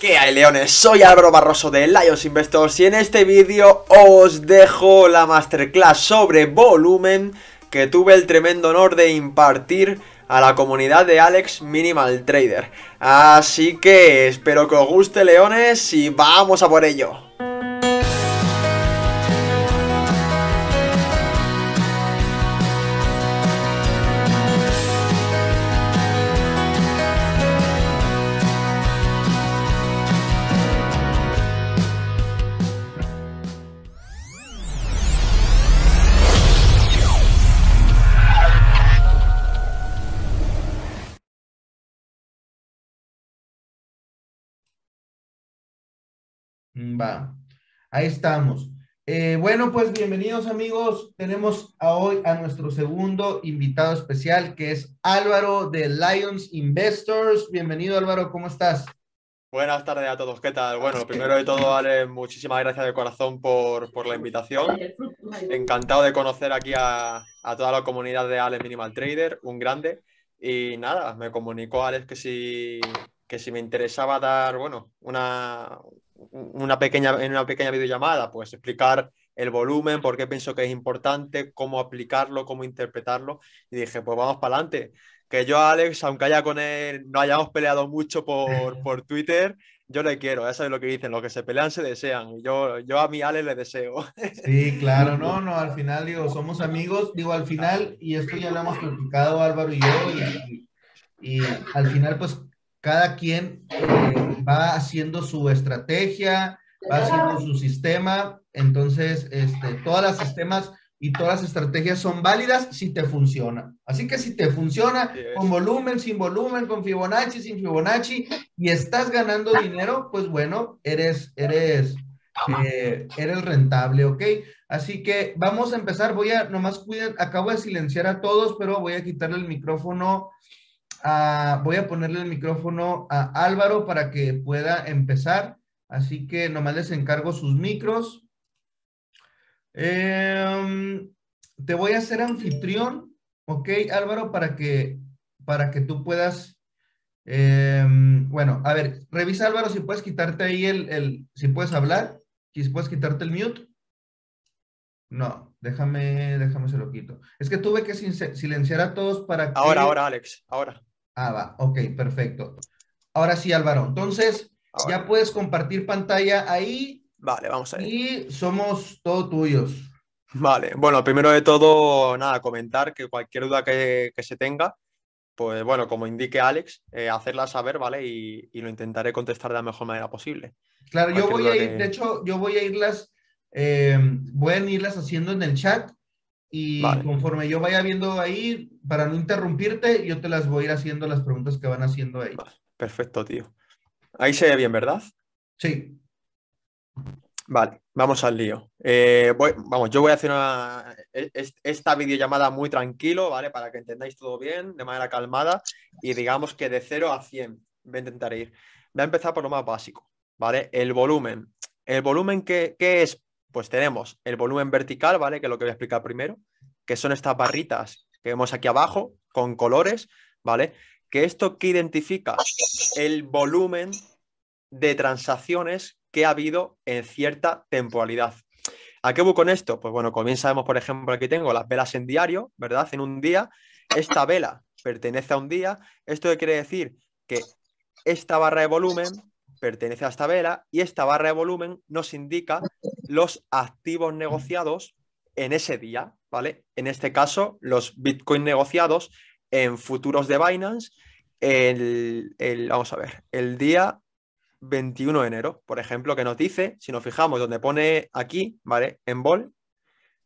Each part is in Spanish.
¿Qué hay leones? Soy Álvaro Barroso de Lions Investors y en este vídeo os dejo la masterclass sobre volumen que tuve el tremendo honor de impartir a la comunidad de Alex Minimal Trader. Así que espero que os guste leones y vamos a por ello. Va, ahí estamos. Eh, bueno, pues bienvenidos amigos. Tenemos a hoy a nuestro segundo invitado especial, que es Álvaro de Lions Investors. Bienvenido Álvaro, ¿cómo estás? Buenas tardes a todos, ¿qué tal? Bueno, primero de todo, Ale, muchísimas gracias de corazón por, la invitación. Encantado de conocer aquí a, toda la comunidad de Alex Minimal Trader, un grande. Y nada, me comunicó Alex que si, que si me interesaba dar, bueno, una, una pequeña, en una pequeña videollamada, pues explicar el volumen, por qué pienso que es importante, cómo aplicarlo, cómo interpretarlo. Y dije, pues vamos para adelante. Que yo a Alex, aunque haya con él, no hayamos peleado mucho por, por Twitter, yo le quiero, eso es lo que dicen, los que se pelean se desean. Yo, yo a mi Alex le deseo. Sí, claro, no, no, al final digo, somos amigos, digo, al final, y esto ya lo hemos platicado Álvaro y yo, y al final, pues cada quien eh, va haciendo su estrategia, va haciendo su sistema, entonces este, todas las sistemas y todas las estrategias son válidas si te funciona. Así que si te funciona con volumen, sin volumen, con Fibonacci, sin Fibonacci, y estás ganando dinero, pues bueno, eres, eres, eh, eres rentable, ¿ok? Así que vamos a empezar. Voy a, nomás cuiden, acabo de silenciar a todos, pero voy a quitarle el micrófono voy a ponerle el micrófono a Álvaro para que pueda empezar. Así que nomás les encargo sus micros. Em, te voy a hacer anfitrión, ¿ok, Álvaro? Para que, para que tú puedas... Em, bueno, a ver, revisa Álvaro si puedes quitarte ahí el, el, si puedes hablar, si puedes quitarte el mute. No, déjame, déjame se lo quito. Es que tuve que silenciar a todos para que... Ahora, ahora, Alex, ahora. Ah, va, ok, perfecto. Ahora sí, Álvaro. Entonces, ya puedes compartir pantalla ahí. Vale, vamos a ir. Y somos todos tuyos. Vale, bueno, primero de todo, nada, comentar que cualquier duda que, se tenga, pues bueno, como indique Alex, eh, hacerla saber, ¿vale? Y, lo intentaré contestar de la mejor manera posible. Claro, yo voy a ir, de hecho, yo voy a irlas, eh, voy a irlas haciendo en el chat y conforme yo vaya viendo ahí, para no interrumpirte, yo te las voy a ir haciendo las preguntas que van haciendo ahí. Perfecto, tío. Ahí se ve bien, ¿verdad? Sí. Vale, vamos al lío. Eh, vamos, yo voy a hacer una, e, esta videollamada muy tranquilo, ¿vale? Para que entendáis todo bien, de manera calmada, y digamos que de 0 a 100 voy a intentar ir. Voy a empezar por lo más básico, ¿vale? El volumen. ¿El volumen qué, qué es? Pues tenemos el volumen vertical, ¿vale? Que es lo que voy a explicar primero, que son estas barritas que vemos aquí abajo con colores, ¿vale? Que esto que identifica el volumen de transacciones que ha habido en cierta temporalidad. ¿A qué voy con esto? Pues bueno, como bien sabemos, por ejemplo, aquí tengo las velas en diario, ¿verdad? En un día, esta vela pertenece a un día. ¿Esto quiere decir? Que esta barra de volumen pertenece a esta vela y esta barra de volumen nos indica los activos negociados en ese día, ¿vale? En este caso, los Bitcoin negociados en futuros de Binance el, vamos a ver, el día 21 de enero, por ejemplo, que nos dice, si nos fijamos donde pone aquí, ¿vale? En Vol,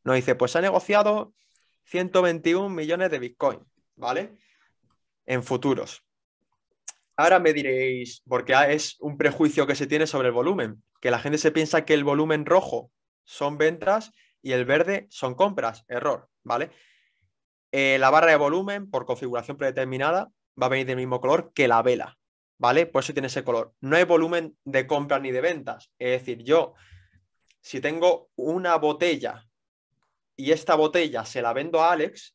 nos dice, pues ha negociado 121 millones de Bitcoin, ¿vale? En futuros. Ahora me diréis, porque es un prejuicio que se tiene sobre el volumen, que la gente se piensa que el volumen rojo son ventas y el verde son compras. Error, ¿vale? Eh, la barra de volumen, por configuración predeterminada, va a venir del mismo color que la vela, ¿vale? Por eso tiene ese color. No hay volumen de compras ni de ventas. Es decir, yo, si tengo una botella y esta botella se la vendo a Alex,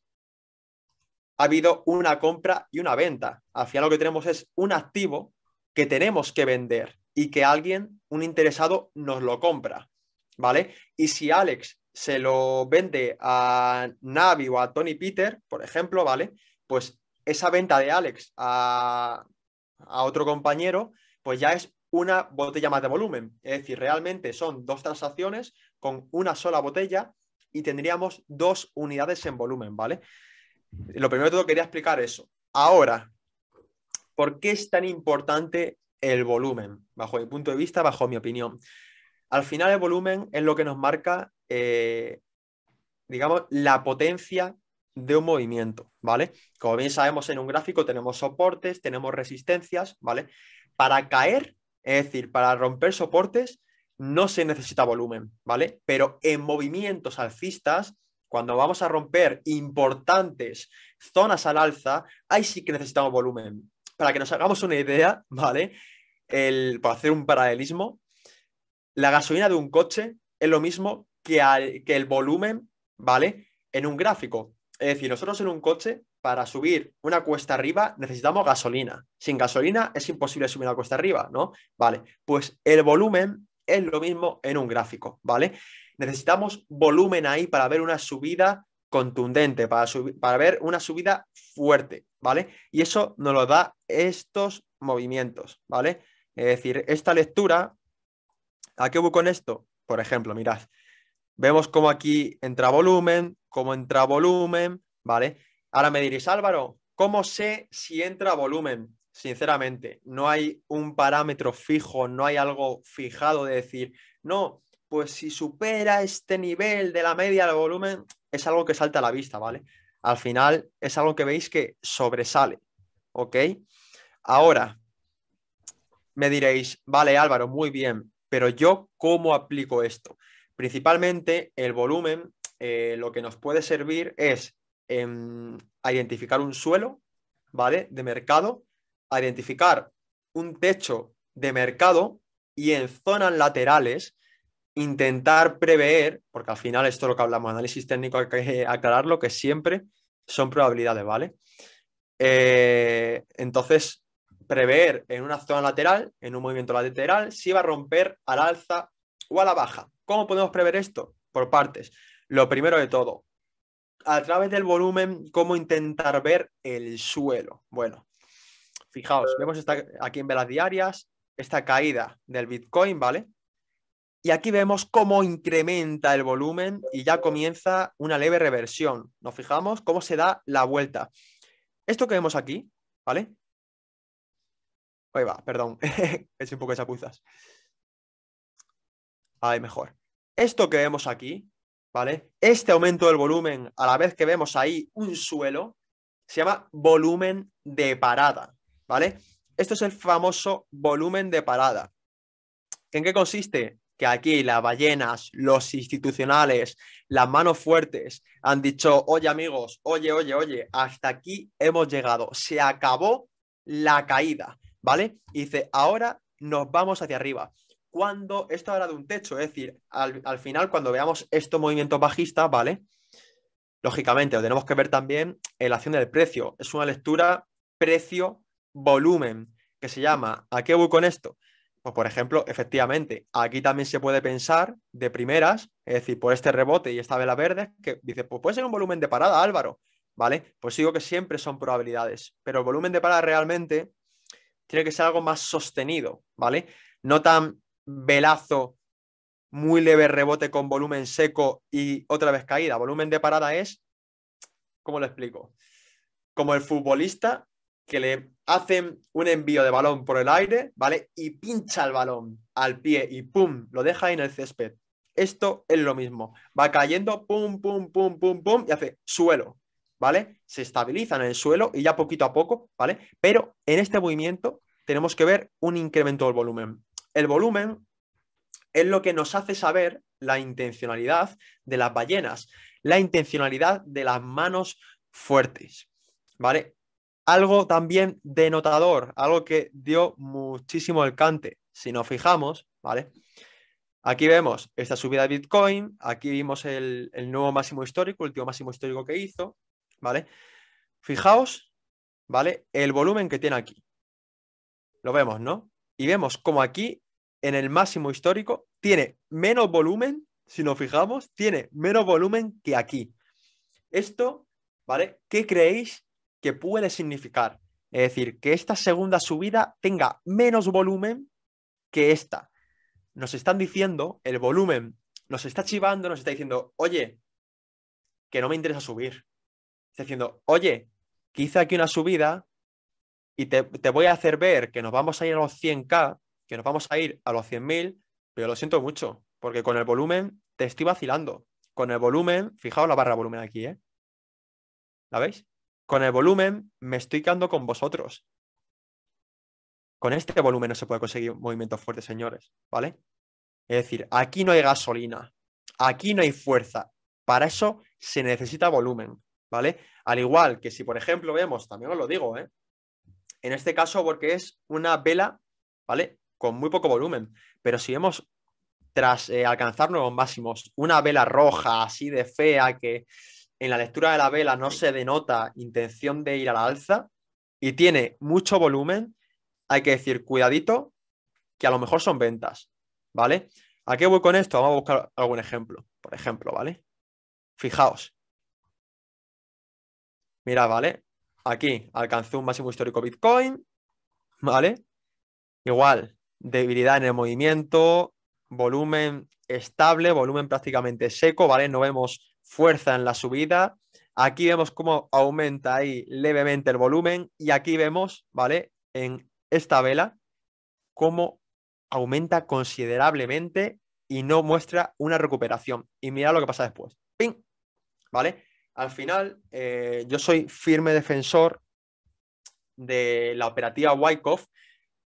ha habido una compra y una venta. Al final lo que tenemos es un activo que tenemos que vender y que alguien, un interesado, nos lo compra, ¿vale? Y si Alex se lo vende a Navi o a Tony Peter, por ejemplo, ¿vale? Pues esa venta de Alex a, otro compañero, pues ya es una botella más de volumen. Es decir, realmente son dos transacciones con una sola botella y tendríamos dos unidades en volumen, ¿vale? Lo primero de todo quería explicar eso. Ahora, ¿por qué es tan importante el volumen? Bajo mi punto de vista, bajo mi opinión. Al final el volumen es lo que nos marca, eh, digamos, la potencia de un movimiento, ¿vale? Como bien sabemos en un gráfico tenemos soportes, tenemos resistencias, ¿vale? Para caer, es decir, para romper soportes, no se necesita volumen, ¿vale? Pero en movimientos alcistas, cuando vamos a romper importantes zonas al alza, ahí sí que necesitamos volumen. Para que nos hagamos una idea, ¿vale? El, hacer un paralelismo, la gasolina de un coche es lo mismo que, que el volumen, ¿vale? En un gráfico. Es decir, nosotros en un coche, para subir una cuesta arriba, necesitamos gasolina. Sin gasolina es imposible subir una cuesta arriba, ¿no? Vale, pues el volumen es lo mismo en un gráfico, ¿vale? Necesitamos volumen ahí para ver una subida contundente, para, para ver una subida fuerte, ¿vale? Y eso nos lo da estos movimientos, ¿vale? Es decir, esta lectura, ¿a qué voy con esto? Por ejemplo, mirad, vemos cómo aquí entra volumen, cómo entra volumen, ¿vale? Ahora me diréis, Álvaro, ¿cómo sé si entra volumen? Sinceramente, no hay un parámetro fijo, no hay algo fijado de decir, no, pues si supera este nivel de la media del volumen, es algo que salta a la vista, ¿vale? Al final es algo que veis que sobresale, ¿ok? Ahora, me diréis, vale Álvaro, muy bien, pero yo cómo aplico esto? Principalmente el volumen eh, lo que nos puede servir es a identificar un suelo, ¿vale? De mercado, identificar un techo de mercado y en zonas laterales intentar prever, porque al final esto es lo que hablamos, análisis técnico hay que aclararlo, que siempre son probabilidades, ¿vale? Eh, entonces, prever en una zona lateral, en un movimiento lateral, si va a romper al alza o a la baja. ¿Cómo podemos prever esto? Por partes. Lo primero de todo, a través del volumen, cómo intentar ver el suelo. Bueno, fijaos, vemos esta, aquí en velas diarias esta caída del Bitcoin, ¿vale? Y aquí vemos cómo incrementa el volumen y ya comienza una leve reversión. Nos fijamos cómo se da la vuelta. Esto que vemos aquí, ¿vale? Ahí va, perdón, es un poco de chapuzas. Ahí mejor. Esto que vemos aquí ¿vale? Este aumento del volumen, a la vez que vemos ahí un suelo, se llama volumen de parada, ¿vale? Esto es el famoso volumen de parada. ¿En qué consiste? Que aquí las ballenas, los institucionales, las manos fuertes han dicho, oye amigos, oye, oye, oye, hasta aquí hemos llegado, se acabó la caída, ¿vale? Y dice, ahora nos vamos hacia arriba cuando esto habla de un techo, es decir, al, final cuando veamos estos movimientos bajistas, ¿vale? Lógicamente, lo tenemos que ver también en la acción del precio. Es una lectura precio-volumen que se llama ¿a qué voy con esto? Pues por ejemplo, efectivamente, aquí también se puede pensar de primeras, es decir, por este rebote y esta vela verde, que dice, pues puede ser un volumen de parada, Álvaro, ¿vale? Pues digo que siempre son probabilidades, pero el volumen de parada realmente tiene que ser algo más sostenido, ¿vale? No tan velazo, muy leve rebote con volumen seco y otra vez caída. Volumen de parada es, ¿cómo lo explico? Como el futbolista que le hacen un envío de balón por el aire, ¿vale? Y pincha el balón al pie y ¡pum! Lo deja en el césped. Esto es lo mismo. Va cayendo, pum, pum, pum, pum, pum, y hace suelo, ¿vale? Se estabiliza en el suelo y ya poquito a poco, ¿vale? Pero en este movimiento tenemos que ver un incremento del volumen el volumen es lo que nos hace saber la intencionalidad de las ballenas, la intencionalidad de las manos fuertes, ¿vale? Algo también denotador, algo que dio muchísimo el cante. Si nos fijamos, ¿vale? Aquí vemos esta subida de Bitcoin, aquí vimos el, nuevo máximo histórico, el último máximo histórico que hizo, ¿vale? Fijaos, ¿vale? El volumen que tiene aquí. Lo vemos, ¿no? Y vemos como aquí en el máximo histórico, tiene menos volumen, si nos fijamos, tiene menos volumen que aquí. Esto, ¿vale? ¿Qué creéis que puede significar? Es decir, que esta segunda subida tenga menos volumen que esta. Nos están diciendo, el volumen nos está chivando, nos está diciendo, oye, que no me interesa subir. Está diciendo, oye, que aquí una subida y te, voy a hacer ver que nos vamos a ir a los 100k, que nos vamos a ir a los 100.000, pero lo siento mucho, porque con el volumen te estoy vacilando. Con el volumen, fijaos la barra volumen aquí, ¿eh? ¿La veis? Con el volumen me estoy quedando con vosotros. Con este volumen no se puede conseguir movimientos fuertes, señores, ¿vale? Es decir, aquí no hay gasolina, aquí no hay fuerza. Para eso se necesita volumen, ¿vale? Al igual que si, por ejemplo, vemos, también os lo digo, ¿eh? En este caso, porque es una vela, ¿vale? Con muy poco volumen. Pero si vemos, tras eh, alcanzar nuevos máximos, una vela roja así de fea que en la lectura de la vela no se denota intención de ir a la alza y tiene mucho volumen, hay que decir, cuidadito, que a lo mejor son ventas, ¿vale? ¿A qué voy con esto? Vamos a buscar algún ejemplo, por ejemplo, ¿vale? Fijaos. Mira, ¿vale? Aquí alcanzó un máximo histórico Bitcoin, ¿vale? Igual, debilidad en el movimiento, volumen estable, volumen prácticamente seco, ¿vale? No vemos fuerza en la subida. Aquí vemos cómo aumenta ahí levemente el volumen y aquí vemos, ¿vale? En esta vela, cómo aumenta considerablemente y no muestra una recuperación. Y mira lo que pasa después. ¡Ping! ¿Vale? Al final, eh, yo soy firme defensor de la operativa Wyckoff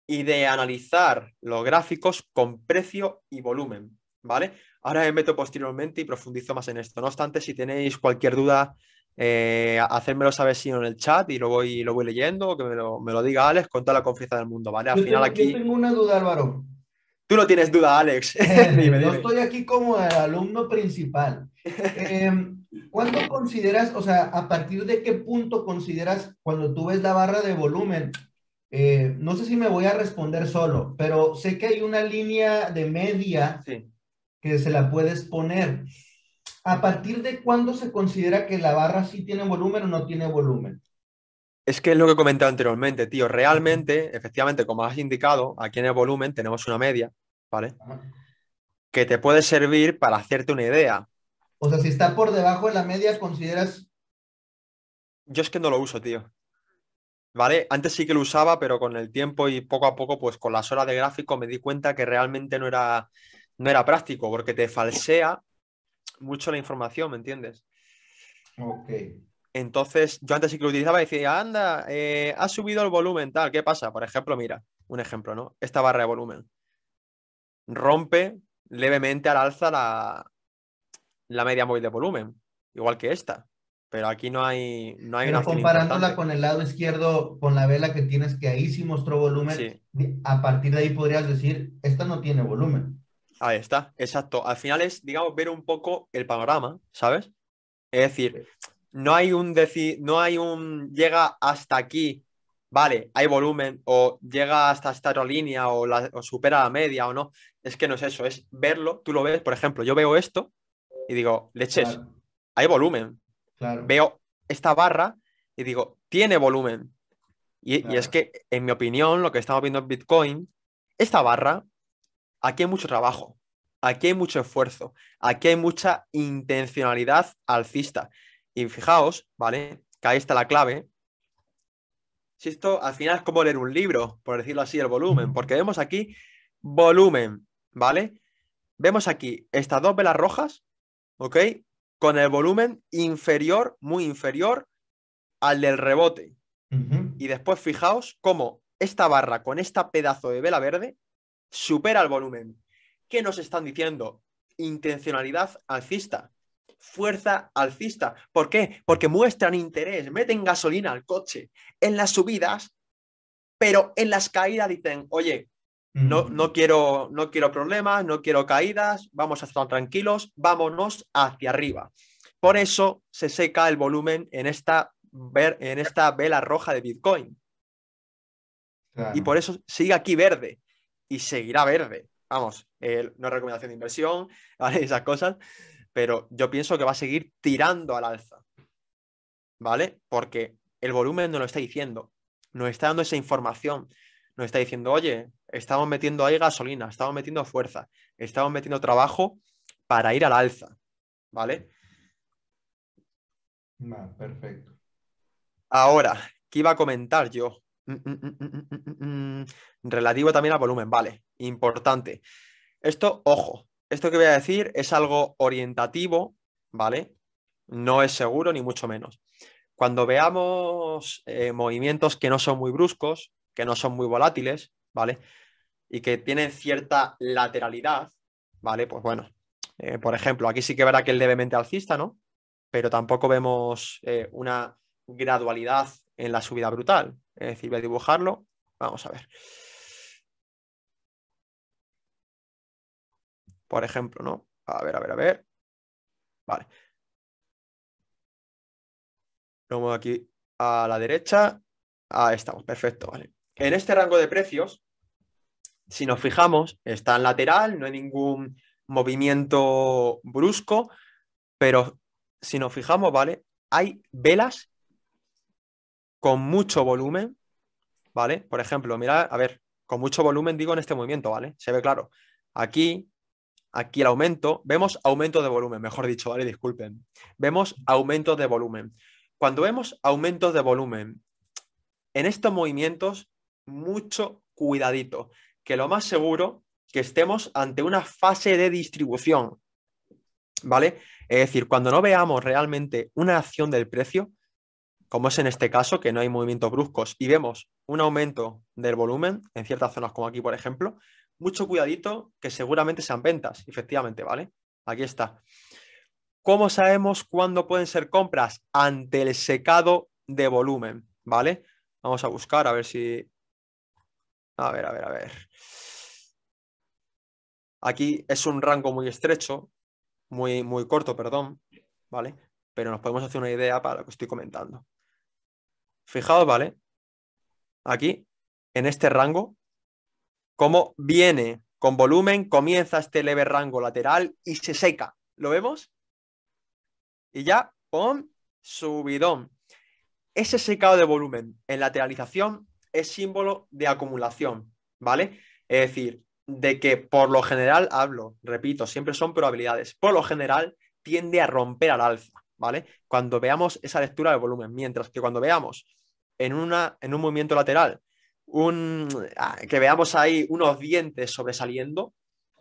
y de analizar los gráficos con precio y volumen, ¿vale? Ahora me meto posteriormente y profundizo más en esto. No obstante, si tenéis cualquier duda, eh, hacérmelo saber si no en el chat y lo voy, lo voy leyendo, o que me lo, diga Alex con toda la confianza del mundo, ¿vale? Al final aquí... Yo tengo una duda, Álvaro. Tú no tienes duda, Alex. yo estoy aquí como el alumno principal. Em, ¿Cuándo consideras, o sea, a partir de qué punto consideras cuando tú ves la barra de volumen? Eh, no sé si me voy a responder solo, pero sé que hay una línea de media que se la puedes poner. ¿A partir de cuándo se considera que la barra sí tiene volumen o no tiene volumen? Es que es lo que he comentado anteriormente, tío. Realmente, efectivamente, como has indicado, aquí en el volumen tenemos una media, ¿vale? Que te puede servir para hacerte una idea. O sea, si está por debajo de la media, ¿consideras...? Yo es que no lo uso, tío. ¿Vale? Antes sí que lo usaba, pero con el tiempo y poco a poco, pues con las horas de gráfico me di cuenta que realmente no era, no era práctico, porque te falsea mucho la información, ¿me entiendes? Ok. Entonces, yo antes sí que lo utilizaba y decía, anda, eh, ha subido el volumen, tal, ¿qué pasa? Por ejemplo, mira, un ejemplo, ¿no? Esta barra de volumen. Rompe levemente al alza la, la media móvil de volumen, igual que esta. Pero aquí no hay, no hay Pero comparándola con el lado izquierdo, con la vela que tienes, que ahí sí mostró volumen, a partir de ahí podrías decir, esta no tiene volumen. Ahí está, exacto. Al final es, digamos, ver un poco el panorama, ¿sabes? Es decir, no hay un decir, no hay un llega hasta aquí, vale, hay volumen, o llega hasta esta otra línea, o, la, supera la media, o no. Es que no es eso, es verlo, tú lo ves, por ejemplo, yo veo esto y digo, leches, hay volumen. Veo esta barra y digo, tiene volumen. Y, y, es que, en mi opinión, lo que estamos viendo en Bitcoin, esta barra, aquí hay mucho trabajo, aquí hay mucho esfuerzo, aquí hay mucha intencionalidad alcista. Y fijaos, ¿vale? Que ahí está la clave. Si esto al final es como leer un libro, por decirlo así, el volumen, porque vemos aquí volumen, ¿vale? Vemos aquí estas dos velas rojas, ¿ok? Con el volumen inferior, muy inferior al del rebote. Y después fijaos cómo esta barra con esta pedazo de vela verde supera el volumen. ¿Qué nos están diciendo? Intencionalidad alcista fuerza alcista. ¿Por qué? Porque muestran interés, meten gasolina al coche en las subidas, pero en las caídas dicen, oye, no, no, quiero, no quiero problemas, no quiero caídas, vamos a estar tranquilos, vámonos hacia arriba. Por eso se seca el volumen en esta, en esta vela roja de Bitcoin. Y por eso sigue aquí verde y seguirá verde. vamos, eh, no es recomendación de inversión, ¿vale? Esas cosas, pero yo pienso que va a seguir tirando al alza, ¿vale? Porque el volumen nos lo está diciendo, nos está dando esa información, nos está diciendo, oye, estamos metiendo ahí gasolina, estamos metiendo fuerza, estamos metiendo trabajo para ir al alza, ¿vale? perfecto. Ahora, ¿qué iba a comentar yo? Mm, mm, mm, Relativo también al volumen, vale, importante. Esto, ojo, esto que voy a decir es algo orientativo, ¿vale? No es seguro ni mucho menos. Cuando veamos eh, movimientos que no son muy bruscos, que no son muy volátiles, ¿vale? Y que tienen cierta lateralidad, ¿vale? Pues bueno, eh, por ejemplo, aquí sí que verá que el levemente alcista, ¿no? Pero tampoco vemos eh, una gradualidad en la subida brutal. Es decir, voy a dibujarlo. Vamos a ver. Por ejemplo, ¿no? A ver, a ver, a ver. Vale. Lo muevo aquí a la derecha. Ahí estamos, perfecto, vale. En este rango de precios, si nos fijamos, está en lateral, no hay ningún movimiento brusco, pero si nos fijamos, ¿vale? Hay velas con mucho volumen, ¿vale? Por ejemplo, mira, a ver, con mucho volumen digo en este movimiento, ¿vale? Se ve claro. Aquí, aquí el aumento, vemos aumento de volumen, mejor dicho, ¿vale? Disculpen. Vemos aumento de volumen. Cuando vemos aumentos de volumen en estos movimientos, mucho cuidadito, que lo más seguro que estemos ante una fase de distribución, ¿vale? Es decir, cuando no veamos realmente una acción del precio, como es en este caso, que no hay movimientos bruscos y vemos un aumento del volumen en ciertas zonas como aquí, por ejemplo, mucho cuidadito que seguramente sean ventas, efectivamente, ¿vale? Aquí está. ¿Cómo sabemos cuándo pueden ser compras? Ante el secado de volumen, ¿vale? Vamos a buscar a ver si a ver, a ver, a ver. Aquí es un rango muy estrecho, muy, muy corto, perdón, ¿vale? Pero nos podemos hacer una idea para lo que estoy comentando. Fijaos, ¿vale? Aquí, en este rango, cómo viene con volumen, comienza este leve rango lateral y se seca. ¿Lo vemos? Y ya, ¡pum! Subidón. Ese secado de volumen en lateralización es símbolo de acumulación, ¿vale? Es decir, de que por lo general, hablo, repito, siempre son probabilidades, por lo general tiende a romper al alza, ¿vale? Cuando veamos esa lectura de volumen, mientras que cuando veamos en, una, en un movimiento lateral un, ah, que veamos ahí unos dientes sobresaliendo,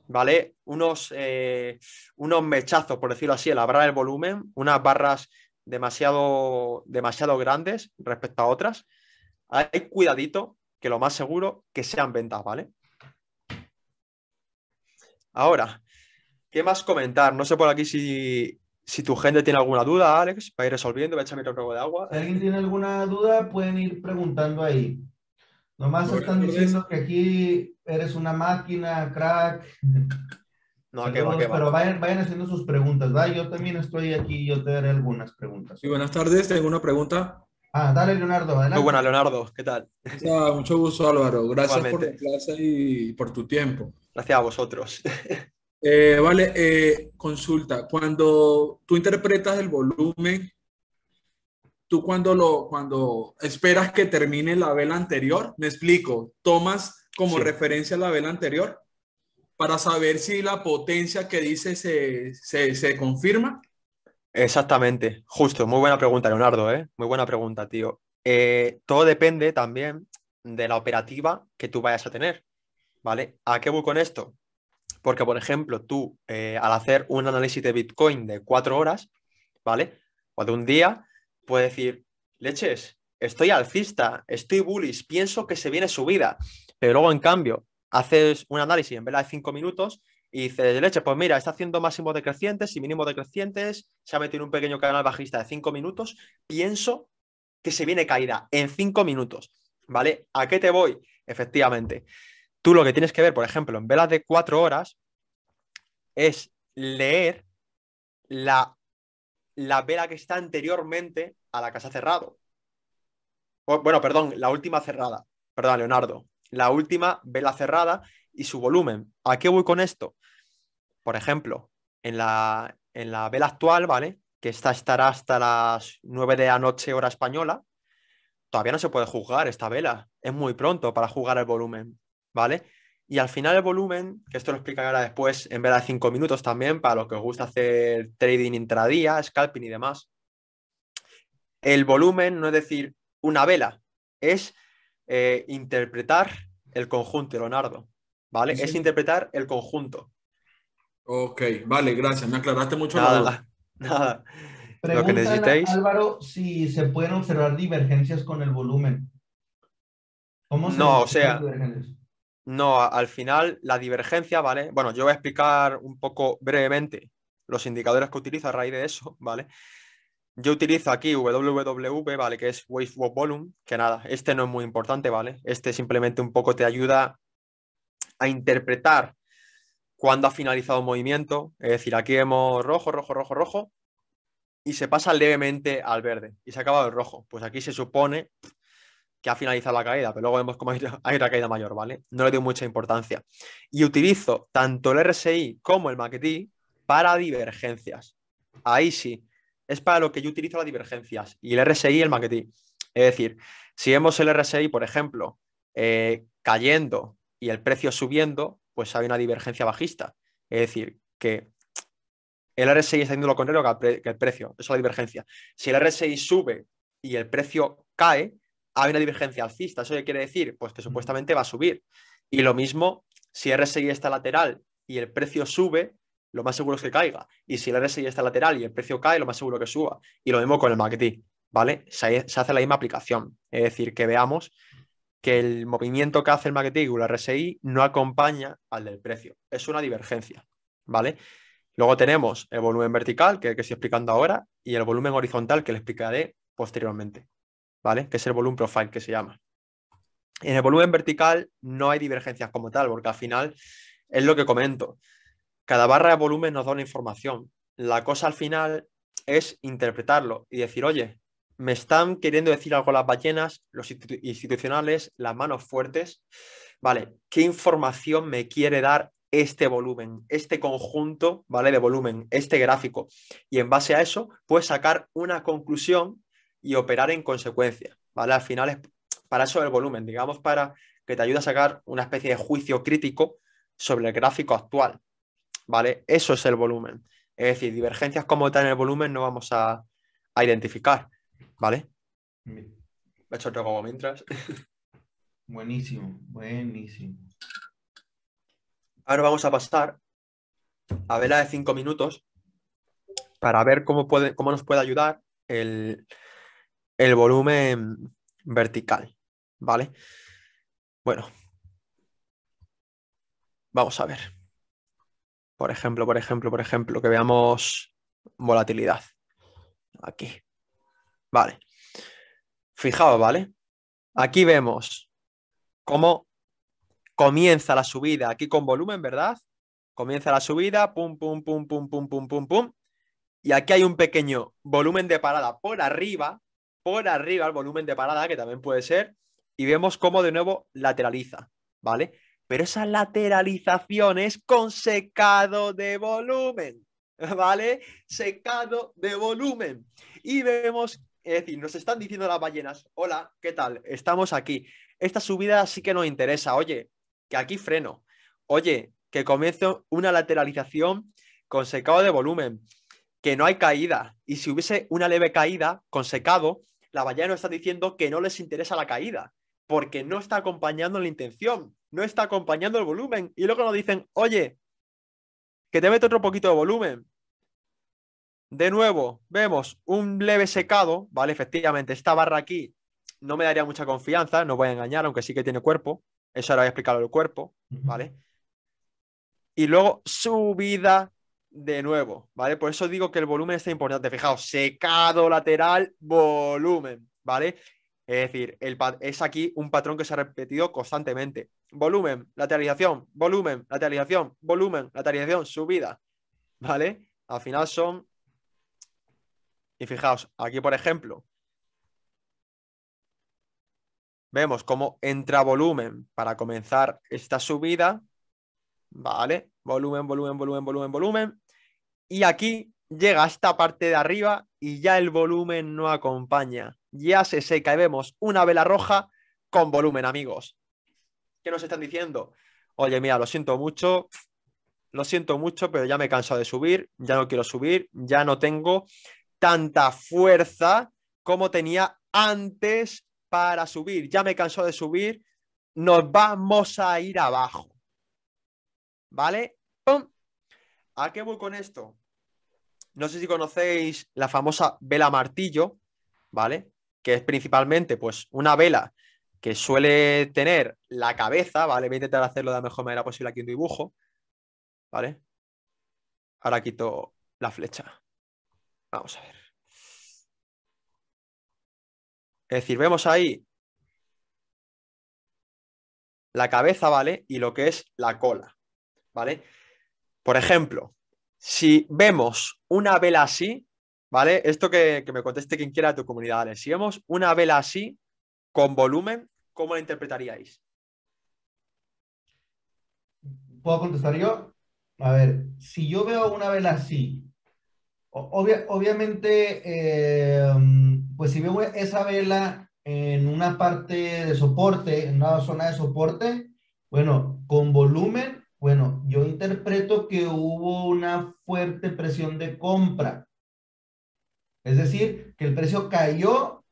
¿vale? Unos, eh, unos mechazos, por decirlo así, en la barra del volumen, unas barras demasiado, demasiado grandes respecto a otras, hay cuidadito, que lo más seguro que sean ventas, ¿vale? Ahora, ¿qué más comentar? No sé por aquí si, tu gente tiene alguna duda, Alex, para ir resolviendo, voy a echarme otro poco de agua. Si alguien tiene alguna duda, pueden ir preguntando ahí. Nomás están diciendo que aquí eres una máquina, crack. No, qué va, qué va. Pero vayan, vayan, haciendo sus preguntas, ¿va? Yo también estoy aquí, yo te daré algunas preguntas. Sí, buenas tardes, tengo una pregunta. Ah, dale, Leonardo. Adelante. Muy buena, Leonardo. ¿Qué tal? mucho gusto, Álvaro. Gracias por la clase y por tu tiempo. Gracias a vosotros. Eh, vale, eh, consulta. Cuando tú interpretas el volumen, tú cuando lo, cuando esperas que termine la vela anterior, me explico, tomas como referencia la vela anterior para saber si la potencia que dice se, se, se confirma. Exactamente, justo, muy buena pregunta, Leonardo, ¿eh? Muy buena pregunta, tío. Eh, todo depende también de la operativa que tú vayas a tener, ¿vale? ¿A qué voy con esto? Porque, por ejemplo, tú eh, al hacer un análisis de Bitcoin de cuatro horas, ¿vale? O de un día, puedes decir, leches, estoy alcista, estoy bullish, pienso que se viene subida, pero luego, en cambio, haces un análisis en vela de cinco minutos y dice, leche, pues mira, está haciendo máximos decrecientes y mínimos decrecientes, se ha metido en un pequeño canal bajista de 5 minutos, pienso que se viene caída en 5 minutos, ¿vale? ¿A qué te voy? Efectivamente, tú lo que tienes que ver, por ejemplo, en velas de 4 horas, es leer la, la vela que está anteriormente a la ha cerrado. bueno, perdón, la última cerrada. Perdón, Leonardo. La última vela cerrada y su volumen. ¿A qué voy con esto? Por ejemplo, en la, en la vela actual, ¿vale? Que esta estará hasta las 9 de la noche hora española. Todavía no se puede juzgar esta vela. Es muy pronto para jugar el volumen, ¿vale? Y al final el volumen, que esto lo explicaré ahora después en vela de 5 minutos también, para los que os gusta hacer trading intradía, scalping y demás. El volumen no es decir una vela, es eh, interpretar el conjunto, Leonardo. ¿Vale? Es interpretar el conjunto. Ok, vale, gracias. Me aclaraste mucho Nada, la nada. Pregunta, que necesitéis. Álvaro, si se pueden observar divergencias con el volumen. ¿Cómo se No, o sea, divergencias? No, al final la divergencia, ¿vale? Bueno, yo voy a explicar un poco brevemente los indicadores que utilizo a raíz de eso, ¿vale? Yo utilizo aquí WWW, ¿vale? Que es Wave Volume, que nada, este no es muy importante, ¿vale? Este simplemente un poco te ayuda a interpretar cuándo ha finalizado un movimiento. Es decir, aquí vemos rojo, rojo, rojo, rojo, y se pasa levemente al verde, y se ha acabado el rojo. Pues aquí se supone que ha finalizado la caída, pero luego vemos cómo hay hay una caída mayor, ¿vale? No le doy mucha importancia. Y utilizo tanto el RSI como el MACD para divergencias. Ahí sí, es para lo que yo utilizo las divergencias, y el RSI y el MACD. Es decir, si vemos el RSI, por ejemplo, eh, cayendo y el precio subiendo, pues hay una divergencia bajista. Es decir, que el RSI está haciendo lo contrario que el precio. Eso es la divergencia. Si el RSI sube y el precio cae, hay una divergencia alcista. ¿Eso qué quiere decir? Pues que supuestamente va a subir. Y lo mismo, si RSI está lateral y el precio sube, lo más seguro es que caiga. Y si el RSI está lateral y el precio cae, lo más seguro que suba. Y lo mismo con el MACD, ¿vale? Se, se hace la misma aplicación. Es decir, que veamos que el movimiento que hace el MACD o el RSI no acompaña al del precio. Es una divergencia, ¿vale? Luego tenemos el volumen vertical, que, que estoy explicando ahora, y el volumen horizontal, que le explicaré posteriormente, ¿vale? Que es el volumen profile, que se llama. En el volumen vertical no hay divergencias como tal, porque al final es lo que comento. Cada barra de volumen nos da una información. La cosa al final es interpretarlo y decir, oye, me están queriendo decir algo las ballenas, los institu- institucionales, las manos fuertes. Vale, ¿qué información me quiere dar este volumen, este conjunto, ¿vale? De volumen, este gráfico. Y en base a eso, puedes sacar una conclusión y operar en consecuencia, ¿vale? Al final es para eso el volumen, digamos, para que te ayude a sacar una especie de juicio crítico sobre el gráfico actual, ¿vale? Eso es el volumen. Es decir, divergencias como tal en el volumen no vamos a, a identificar, ¿vale? Me he hecho otro como mientras. Buenísimo, buenísimo. Ahora vamos a pasar a vela de 5 minutos para ver cómo, puede, cómo nos puede ayudar el, el volumen vertical. ¿Vale? Bueno, vamos a ver. Por ejemplo, por ejemplo, por ejemplo, que veamos volatilidad. Aquí. Vale. Fijaos, ¿vale? Aquí vemos cómo comienza la subida aquí con volumen, ¿verdad? Comienza la subida, pum, pum, pum, pum, pum, pum, pum, pum. Y aquí hay un pequeño volumen de parada por arriba, por arriba el volumen de parada, que también puede ser, y vemos cómo de nuevo lateraliza, ¿vale? Pero esa lateralización es con secado de volumen, ¿vale? Secado de volumen. Y vemos, es decir, nos están diciendo las ballenas, hola, ¿qué tal? Estamos aquí. Esta subida sí que nos interesa, oye, que aquí freno. Oye, que comienzo una lateralización con secado de volumen, que no hay caída. Y si hubiese una leve caída con secado, la ballena nos está diciendo que no les interesa la caída, porque no está acompañando la intención, no está acompañando el volumen. Y luego nos dicen, oye, que te meto otro poquito de volumen. De nuevo, vemos un leve secado, ¿vale? Efectivamente, esta barra aquí no me daría mucha confianza, no voy a engañar, aunque sí que tiene cuerpo. Eso ahora voy a explicarlo del cuerpo, ¿vale? Y luego subida de nuevo, ¿vale? Por eso digo que el volumen está importante. Fijaos, secado lateral, volumen, ¿vale? Es decir, el es aquí un patrón que se ha repetido constantemente. Volumen, lateralización, volumen, lateralización, volumen, lateralización, subida, ¿vale? Al final son... Y fijaos, aquí por ejemplo, vemos cómo entra volumen para comenzar esta subida Vale, volumen, volumen, volumen, volumen, volumen. Y aquí llega esta parte de arriba y ya el volumen no acompaña. Ya se seca y vemos una vela roja con volumen, amigos. ¿Qué nos están diciendo? Oye, mira, lo siento mucho, lo siento mucho, pero ya me he cansado de subir, ya no quiero subir, ya no tengo tanta fuerza como tenía antes para subir. Ya me cansado de subir, nos vamos a ir abajo. ¿Vale? ¿A qué voy con esto? No sé si conocéis la famosa vela martillo, ¿vale? Que es principalmente pues una vela que suele tener la cabeza, ¿vale? Voy a intentar hacerlo de la mejor manera posible aquí en dibujo, ¿vale? Ahora quito la flecha. Vamos a ver. Es decir, vemos ahí la cabeza, ¿vale? Y lo que es la cola, ¿vale? Por ejemplo, si vemos una vela así, ¿vale? Esto que, me conteste quien quiera de tu comunidad, ¿vale? Si vemos una vela así, con volumen, ¿cómo la interpretaríais? ¿Puedo contestar yo? A ver, si yo veo una vela así, obviamente, eh, pues si veo esa vela en una parte de soporte, en una zona de soporte, bueno, con volumen, bueno, yo interpreto que hubo una fuerte presión de compra. Es decir, que el precio cayó,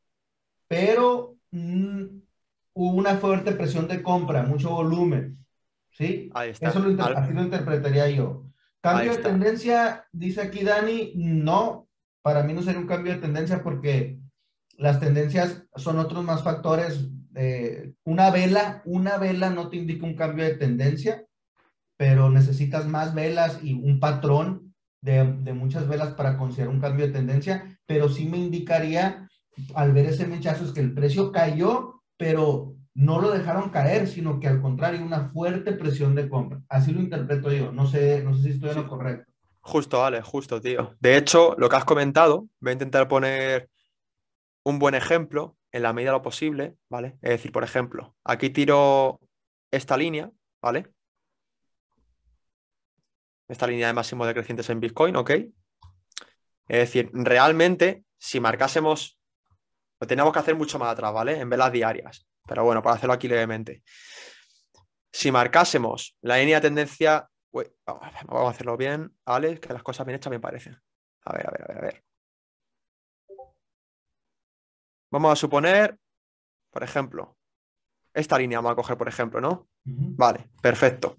pero mm, hubo una fuerte presión de compra, mucho volumen. ¿Sí? Ahí está. Eso lo, así lo interpretaría yo. Cambio de tendencia, dice aquí Dani, no, para mí no sería un cambio de tendencia porque las tendencias son otros más factores. una vela, una vela no te indica un cambio de tendencia, pero necesitas más velas y un patrón de, muchas velas para considerar un cambio de tendencia, pero sí me indicaría al ver ese mechazo es que el precio cayó, pero no lo dejaron caer, sino que al contrario, una fuerte presión de compra. Así lo interpreto yo. No sé, no sé si estoy en lo correcto. Justo, vale, justo, tío. De hecho, lo que has comentado, voy a intentar poner un buen ejemplo en la medida de lo posible, ¿vale? Es decir, por ejemplo, aquí tiro esta línea, ¿vale? Esta línea de máximo decrecientes en Bitcoin, ¿ok? Es decir, realmente, si marcásemos, lo tenemos que hacer mucho más atrás, ¿vale? En velas diarias. Pero bueno, para hacerlo aquí levemente. Si marcásemos la línea de tendencia, vamos a hacerlo bien, ¿vale? Que las cosas bien hechas me parecen. A ver, a ver, a ver, a ver. Vamos a suponer, por ejemplo, esta línea vamos a coger, por ejemplo, ¿no? Vale, perfecto.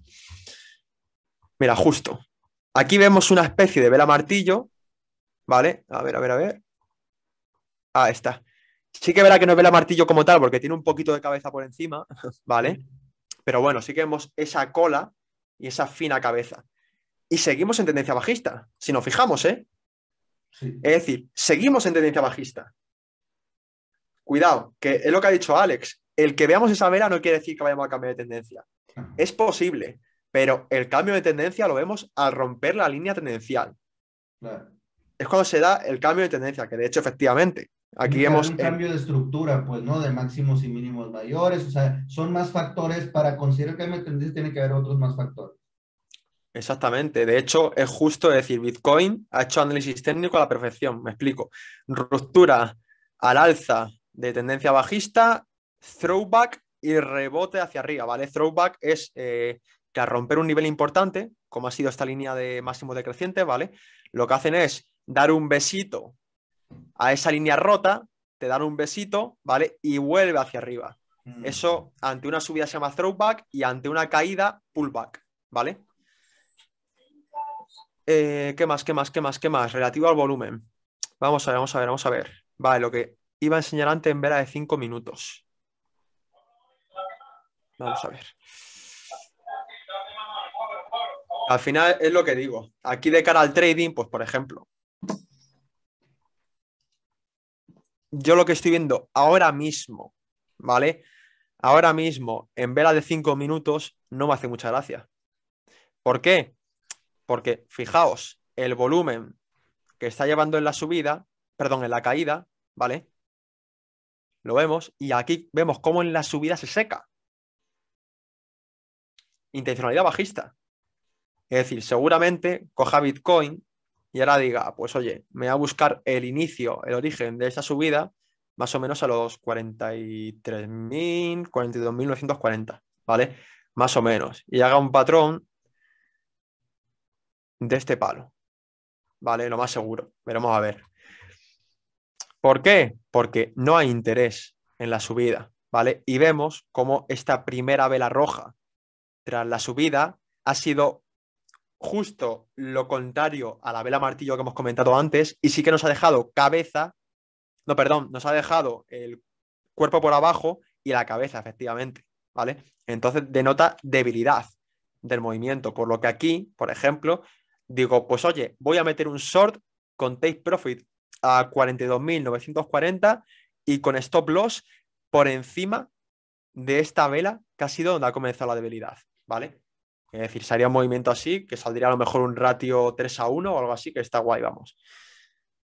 Mira, justo. Aquí vemos una especie de vela martillo, ¿vale? A ver, a ver, a ver. Ah, está. Sí que verá que no es vela martillo como tal, porque tiene un poquito de cabeza por encima, ¿vale? Pero bueno, sí que vemos esa cola y esa fina cabeza. Y seguimos en tendencia bajista, si nos fijamos, ¿eh? Es decir, seguimos en tendencia bajista. Cuidado, que es lo que ha dicho Alex. El que veamos esa vela no quiere decir que vayamos a cambiar de tendencia. Es posible, pero el cambio de tendencia lo vemos al romper la línea tendencial. Es cuando se da el cambio de tendencia, que de hecho, efectivamente, Aquí vemos un cambio de estructura, pues, ¿no? De máximos y mínimos mayores, o sea, son más factores para considerar que hay tendencia, tiene que haber otros más factores. Exactamente, de hecho es justo decir, Bitcoin ha hecho análisis técnico a la perfección, me explico. Ruptura al alza de tendencia bajista, throwback y rebote hacia arriba, ¿vale? Throwback es eh, que al romper un nivel importante, como ha sido esta línea de máximo decreciente, ¿vale? Lo que hacen es dar un besito a esa línea rota, te dan un besito, ¿vale? Y vuelve hacia arriba. Mm. Eso ante una subida se llama throwback y ante una caída pullback, ¿vale? Eh, ¿Qué más? ¿Qué más? ¿Qué más? ¿Qué más? Relativo al volumen. Vamos a ver, vamos a ver, vamos a ver. Vale, lo que iba a enseñar antes en vela de 5 minutos. Vamos a ver. Al final es lo que digo. Aquí de cara al trading, pues por ejemplo, yo lo que estoy viendo ahora mismo, ¿vale? Ahora mismo, en vela de 5 minutos, no me hace mucha gracia. ¿Por qué? Porque, fijaos, el volumen que está llevando en la subida, perdón, en la caída, ¿vale? Lo vemos, y aquí vemos cómo en la subida se seca. Intencionalidad bajista. Es decir, seguramente coja Bitcoin y ahora diga, pues oye, me voy a buscar el inicio, el origen de esta subida, más o menos a los 43.000, 42.940, ¿vale? Más o menos. Y haga un patrón de este palo, ¿vale? Lo más seguro. Veremos a ver. ¿Por qué? Porque no hay interés en la subida, ¿vale? Y vemos cómo esta primera vela roja tras la subida ha sido justo lo contrario a la vela martillo que hemos comentado antes y sí que nos ha dejado cabeza, no, perdón, nos ha dejado el cuerpo por abajo y la cabeza, efectivamente, ¿vale? Entonces denota debilidad del movimiento, por lo que aquí, por ejemplo, digo, pues oye, voy a meter un short con take profit a 42.940 y con stop loss por encima de esta vela que ha sido donde ha comenzado la debilidad, ¿vale? Es decir, sería un movimiento así, que saldría a lo mejor un ratio 3 a 1 o algo así, que está guay, vamos.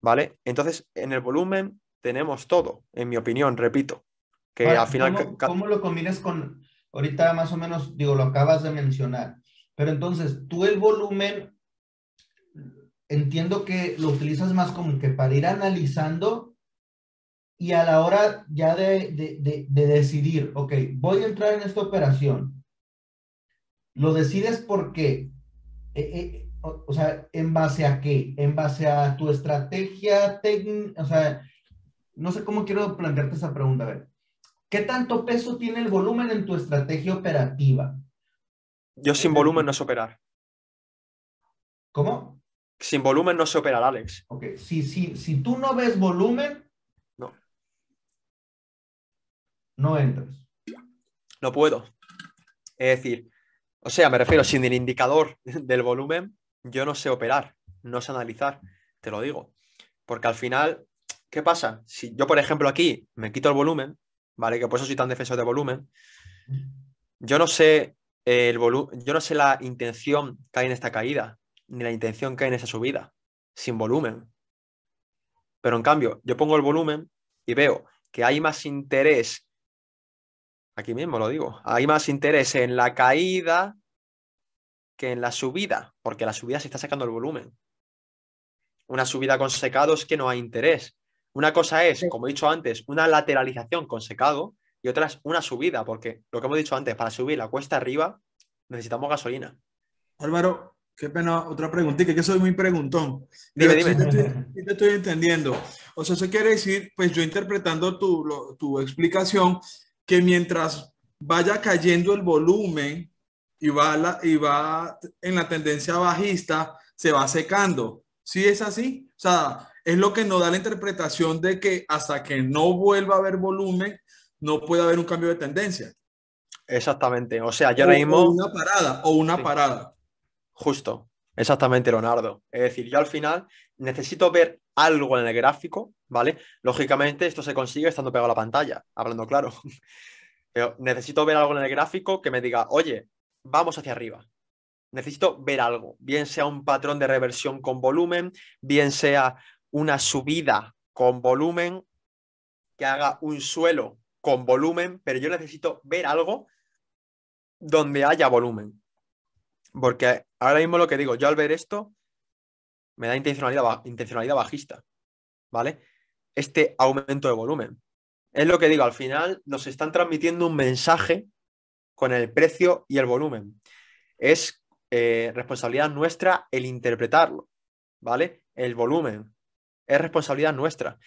¿Vale? Entonces, en el volumen tenemos todo, en mi opinión, repito. Que al final. ¿cómo, ¿Cómo lo combinas con, ahorita más o menos, digo, lo acabas de mencionar, pero entonces tú el volumen, entiendo que lo utilizas más como que para ir analizando y a la hora ya de, de, de decidir, ok, voy a entrar en esta operación lo decides porque, eh, eh, o, sea, ¿en base a qué? ¿En base a tu estrategia técnica? O sea, no sé cómo quiero plantearte esa pregunta. A ver, ¿qué tanto peso tiene el volumen en tu estrategia operativa? Yo sin volumen no sé operar. ¿Cómo? Sin volumen no sé operar, Alex. Ok, si, si, si tú no ves volumen, no. No entras. No puedo. Es decir, o sea, me refiero, sin el indicador del volumen, yo no sé operar, no sé analizar, te lo digo. Porque al final, ¿qué pasa? Si yo, por ejemplo, aquí me quito el volumen, ¿vale? Que por eso soy tan defensor de volumen, yo no sé el yo no sé la intención que hay en esta caída, ni la intención que hay en esa subida, sin volumen. Pero en cambio, yo pongo el volumen y veo que hay más interés Aquí mismo lo digo. Hay más interés en la caída que en la subida, porque la subida se está sacando el volumen. Una subida con secado es que no hay interés. Una cosa es, como he dicho antes, una lateralización con secado y otra es una subida, porque lo que hemos dicho antes, para subir la cuesta arriba necesitamos gasolina. Álvaro, qué pena, otra preguntita, que soy muy preguntón. Dime, dime. te, estoy, entendiendo. O sea, eso quiere decir, pues yo interpretando tu, tu explicación, que mientras vaya cayendo el volumen y va, y va en la tendencia bajista, se va secando. ¿Sí es así? O sea, es lo que nos da la interpretación de que hasta que no vuelva a haber volumen, no puede haber un cambio de tendencia. Exactamente. O sea, yo ahora mismo. O una parada, o una parada. Justo. Exactamente, Leonardo. Es decir, yo al final necesito ver algo en el gráfico, ¿vale? Lógicamente, esto se consigue estando pegado a la pantalla, hablando claro. Pero necesito ver algo en el gráfico que me diga, oye, vamos hacia arriba. Necesito ver algo, bien sea un patrón de reversión con volumen, bien sea una subida con volumen, que haga un suelo con volumen, pero yo necesito ver algo donde haya volumen. Porque ahora mismo lo que digo, yo al ver esto, me da intencionalidad, intencionalidad bajista, ¿vale? Este aumento de volumen. Es lo que digo, al final nos están transmitiendo un mensaje con el precio y el volumen. Es eh, responsabilidad nuestra el interpretarlo, ¿vale? El volumen es responsabilidad nuestra.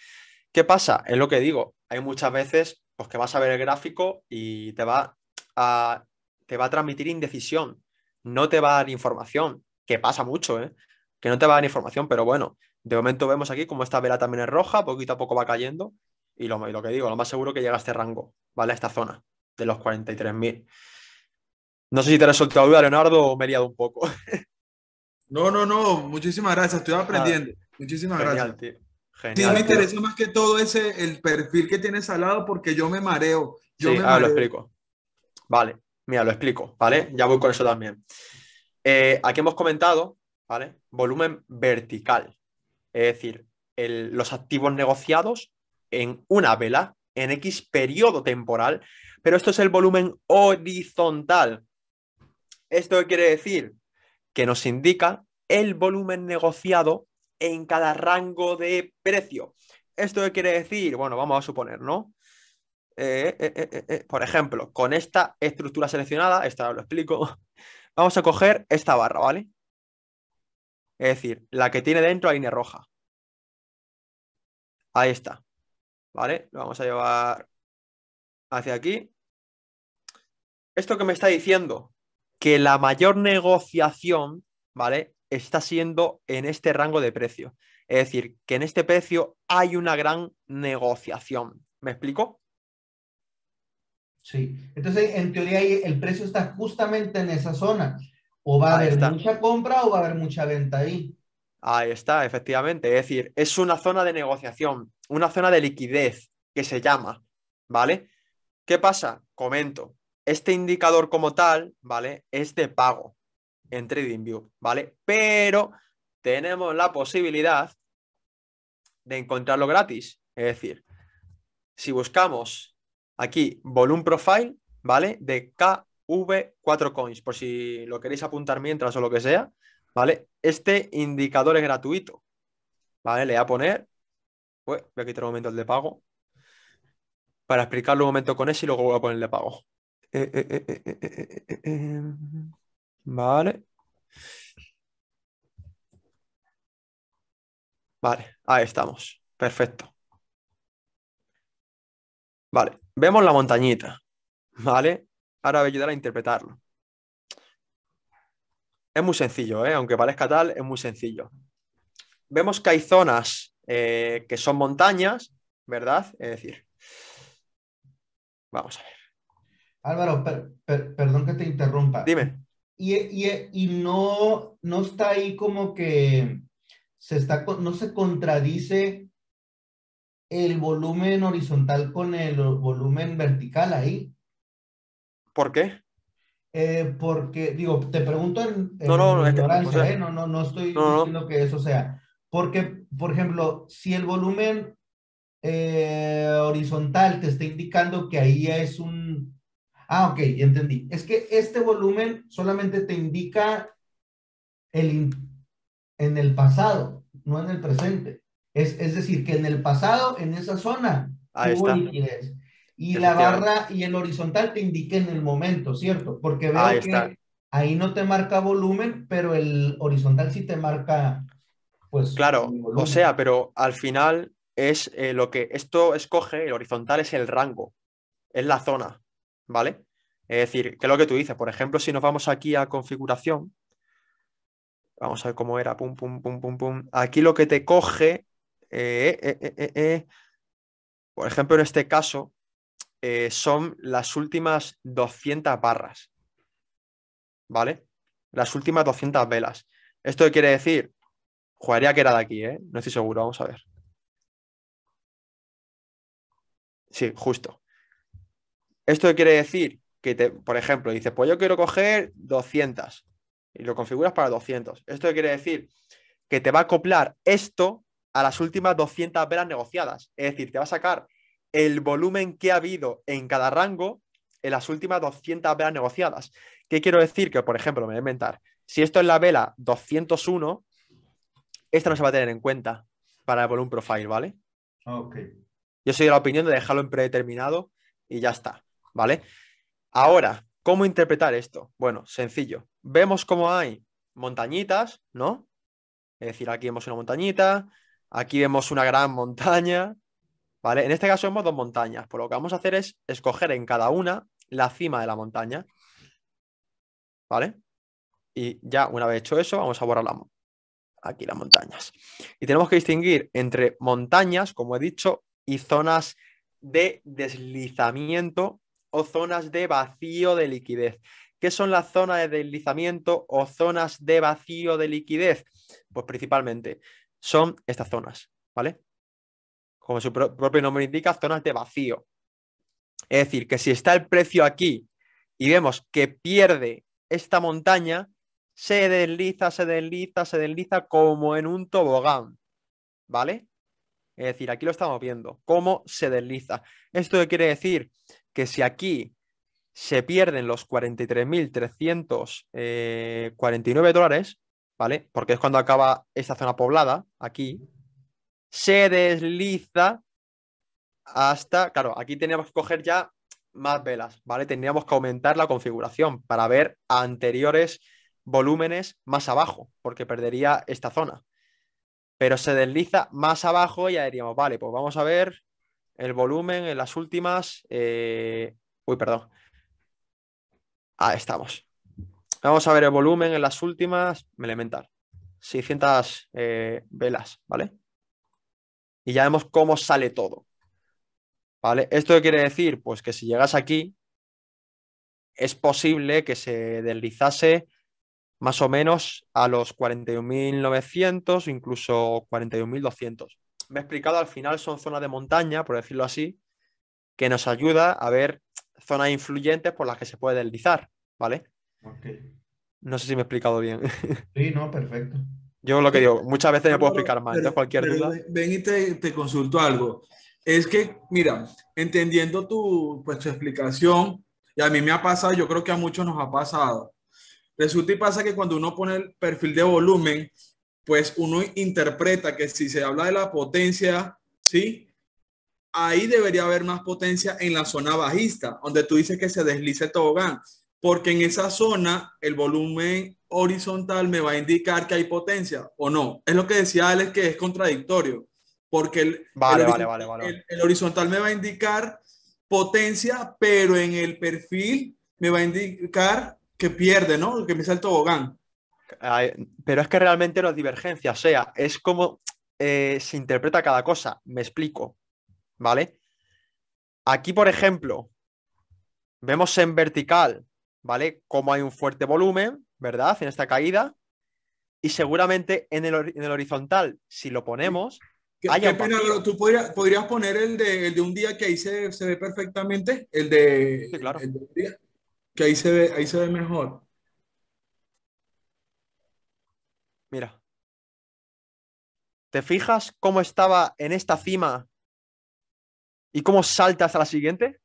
¿Qué pasa? Es lo que digo, hay muchas veces pues, que vas a ver el gráfico y te va a, te va a transmitir indecisión, no te va a dar información, que pasa mucho, ¿eh? Que no te va a dar información, pero bueno, de momento vemos aquí como esta vela también es roja, poquito a poco va cayendo y lo, lo que digo, lo más seguro que llega a este rango, ¿vale? A esta zona de los 43.000. No sé si te la duda, Leonardo, o me he liado un poco. no, no, no, muchísimas gracias, estoy aprendiendo. muchísimas Genial, gracias. Tío. Genial, sí, me interesa más que todo ese, el perfil que tienes al lado porque yo me mareo. Yo sí, ahora lo explico. Vale, mira, lo explico, ¿vale? Ya voy con eso también. Eh, aquí hemos comentado ¿vale? Volumen vertical, es decir, los activos negociados en una vela en X periodo temporal, pero esto es el volumen horizontal. ¿Esto qué quiere decir? que nos indica el volumen negociado en cada rango de precio. ¿Esto qué quiere decir? Bueno, vamos a suponer, ¿no? Eh, eh, eh, por ejemplo, con esta estructura seleccionada, esta lo explico, vamos a coger esta barra, ¿vale? Es decir, la que tiene dentro la línea roja. Ahí está. ¿Vale? Lo vamos a llevar hacia aquí. Esto que me está diciendo, que la mayor negociación, ¿vale? Está siendo en este rango de precio. Es decir, que en este precio hay una gran negociación. ¿Me explico? Sí. Entonces, en teoría, el precio está justamente en esa zona. O va a haber mucha compra o va a haber mucha venta ahí. Ahí está, efectivamente. Es decir, es una zona de negociación, una zona de liquidez que se llama, ¿vale? ¿Qué pasa? Comento. Este indicador como tal, ¿vale? Es de pago en TradingView, ¿vale? Pero tenemos la posibilidad de encontrarlo gratis. Es decir, si buscamos aquí volume profile, ¿vale? De KV4 coins, por si lo queréis apuntar mientras o lo que sea, ¿vale? Este indicador es gratuito, ¿vale? Le voy a poner, voy a quitar un momento el de pago, para explicarlo un momento con ese y luego voy a poner el de pago. Eh, eh, eh, vale. Vale, ahí estamos. Perfecto. Vale, vemos la montañita. ¿Vale? Ahora voy a ayudar a interpretarlo. Es muy sencillo, ¿eh? aunque parezca tal, es muy sencillo. Vemos que hay zonas eh, que son montañas, ¿verdad? Es decir, vamos a ver. Álvaro, perdón que te interrumpa. Dime. Y, no, no está ahí como que se está, no se contradice el volumen horizontal con el volumen vertical ahí. ¿Por qué? Eh, porque, digo, te pregunto en, no, no, ignorancia, ¿eh? no, no, no estoy diciendo que eso sea. Porque, por ejemplo, si el volumen eh, horizontal te está indicando que ahí es un... Ah, ok, entendí. Es que este volumen solamente te indica el, en el pasado, no en el presente. Es, es decir, que en el pasado, en esa zona, Ahí está. Y la barra y el horizontal te indiquen el momento, ¿cierto? Porque veo que ahí no te marca volumen, pero el horizontal sí te marca, pues. Claro, o sea, pero al final es eh, lo que esto escoge, el horizontal es el rango, es la zona, ¿vale? Es decir, que es lo que tú dices, por ejemplo, si nos vamos aquí a configuración, vamos a ver cómo era, pum, pum, pum, pum, pum. Aquí lo que te coge, eh, eh, por ejemplo, en este caso, eh, son las últimas 200 barras. ¿Vale? Las últimas 200 velas. ¿Esto quiere decir? Jugaría que era de aquí, ¿eh? No estoy seguro, vamos a ver. Sí, justo. ¿Esto quiere decir? Que, te, por ejemplo, dices, pues yo quiero coger 200 y lo configuras para 200. ¿Esto quiere decir? Que te va a acoplar esto a las últimas 200 velas negociadas. Es decir, te va a sacar el volumen que ha habido en cada rango en las últimas 200 velas negociadas. ¿Qué quiero decir? Que, por ejemplo, me voy a inventar, si esto es la vela 201, esta no se va a tener en cuenta para el volumen profile, ¿vale? Ok. Yo soy de la opinión de dejarlo en predeterminado y ya está, ¿vale? Ahora, ¿cómo interpretar esto? Bueno, sencillo. Vemos cómo hay montañitas, ¿no? Es decir, aquí vemos una montañita, aquí vemos una gran montaña, ¿Vale? En este caso vemos dos montañas. Por lo que vamos a hacer es escoger en cada una la cima de la montaña. ¿Vale? Y ya una vez hecho eso, vamos a borrar aquí las montañas. Y tenemos que distinguir entre montañas, como he dicho, y zonas de deslizamiento o zonas de vacío de liquidez. ¿Qué son las zonas de deslizamiento o zonas de vacío de liquidez? Pues principalmente son estas zonas, ¿vale? Como su propio nombre indica, zonas de vacío. Es decir, que si está el precio aquí y vemos que pierde esta montaña, se desliza, se desliza, se desliza como en un tobogán. ¿Vale? Es decir, aquí lo estamos viendo, cómo se desliza. ¿Esto quiere decir? Que si aquí se pierden los 43.349 dólares, ¿vale? Porque es cuando acaba esta zona poblada, aquí, se desliza hasta, claro, aquí teníamos que coger ya más velas, ¿vale? Tendríamos que aumentar la configuración para ver anteriores volúmenes más abajo, porque perdería esta zona. Pero se desliza más abajo y ya diríamos, vale, pues vamos a ver el volumen en las últimas... Eh, uy, perdón. Ahí estamos. Vamos a ver el volumen en las últimas elemental. 600 eh, velas, ¿vale? Y ya vemos cómo sale todo. ¿Vale? ¿Esto quiere decir? Pues que si llegas aquí, es posible que se deslizase más o menos a los 41.900 incluso 41.200. Me he explicado, al final son zonas de montaña, por decirlo así, que nos ayuda a ver zonas influyentes por las que se puede deslizar, ¿vale? No sé si me he explicado bien. Sí, no, perfecto. Yo lo que digo, muchas veces me puedo explicar mal, entonces cualquier duda. Ven y te, te, consulto algo. Es que, mira, entendiendo tu, pues, tu explicación, y a mí me ha pasado, yo creo que a muchos nos ha pasado. Resulta y pasa que cuando uno pone el perfil de volumen, pues uno interpreta que si se habla de la potencia, ¿sí? Ahí debería haber más potencia en la zona bajista, donde tú dices que se deslice el tobogán, porque en esa zona el volumen horizontal me va a indicar que hay potencia o no. Es lo que decía Alex que es contradictorio, porque el, vale, el, vale, vale, vale. El, el, horizontal me va a indicar potencia, pero en el perfil me va a indicar que pierde, ¿no? Que me sale el tobogán. Pero es que realmente no es divergencia, o sea, es como eh, se interpreta cada cosa. Me explico, ¿vale? Aquí, por ejemplo, vemos en vertical, ¿vale? Como hay un fuerte volumen, ¿verdad? En esta caída. Y seguramente en el, en el horizontal, si lo ponemos... ¿Qué, qué pena, pero tú podrías, podrías poner el de, el de, un día que ahí se, se ve perfectamente, el de, sí, claro. el de un día, que ahí se ve, ahí se ve mejor. Mira. ¿Te fijas cómo estaba en esta cima y cómo salta hasta la siguiente?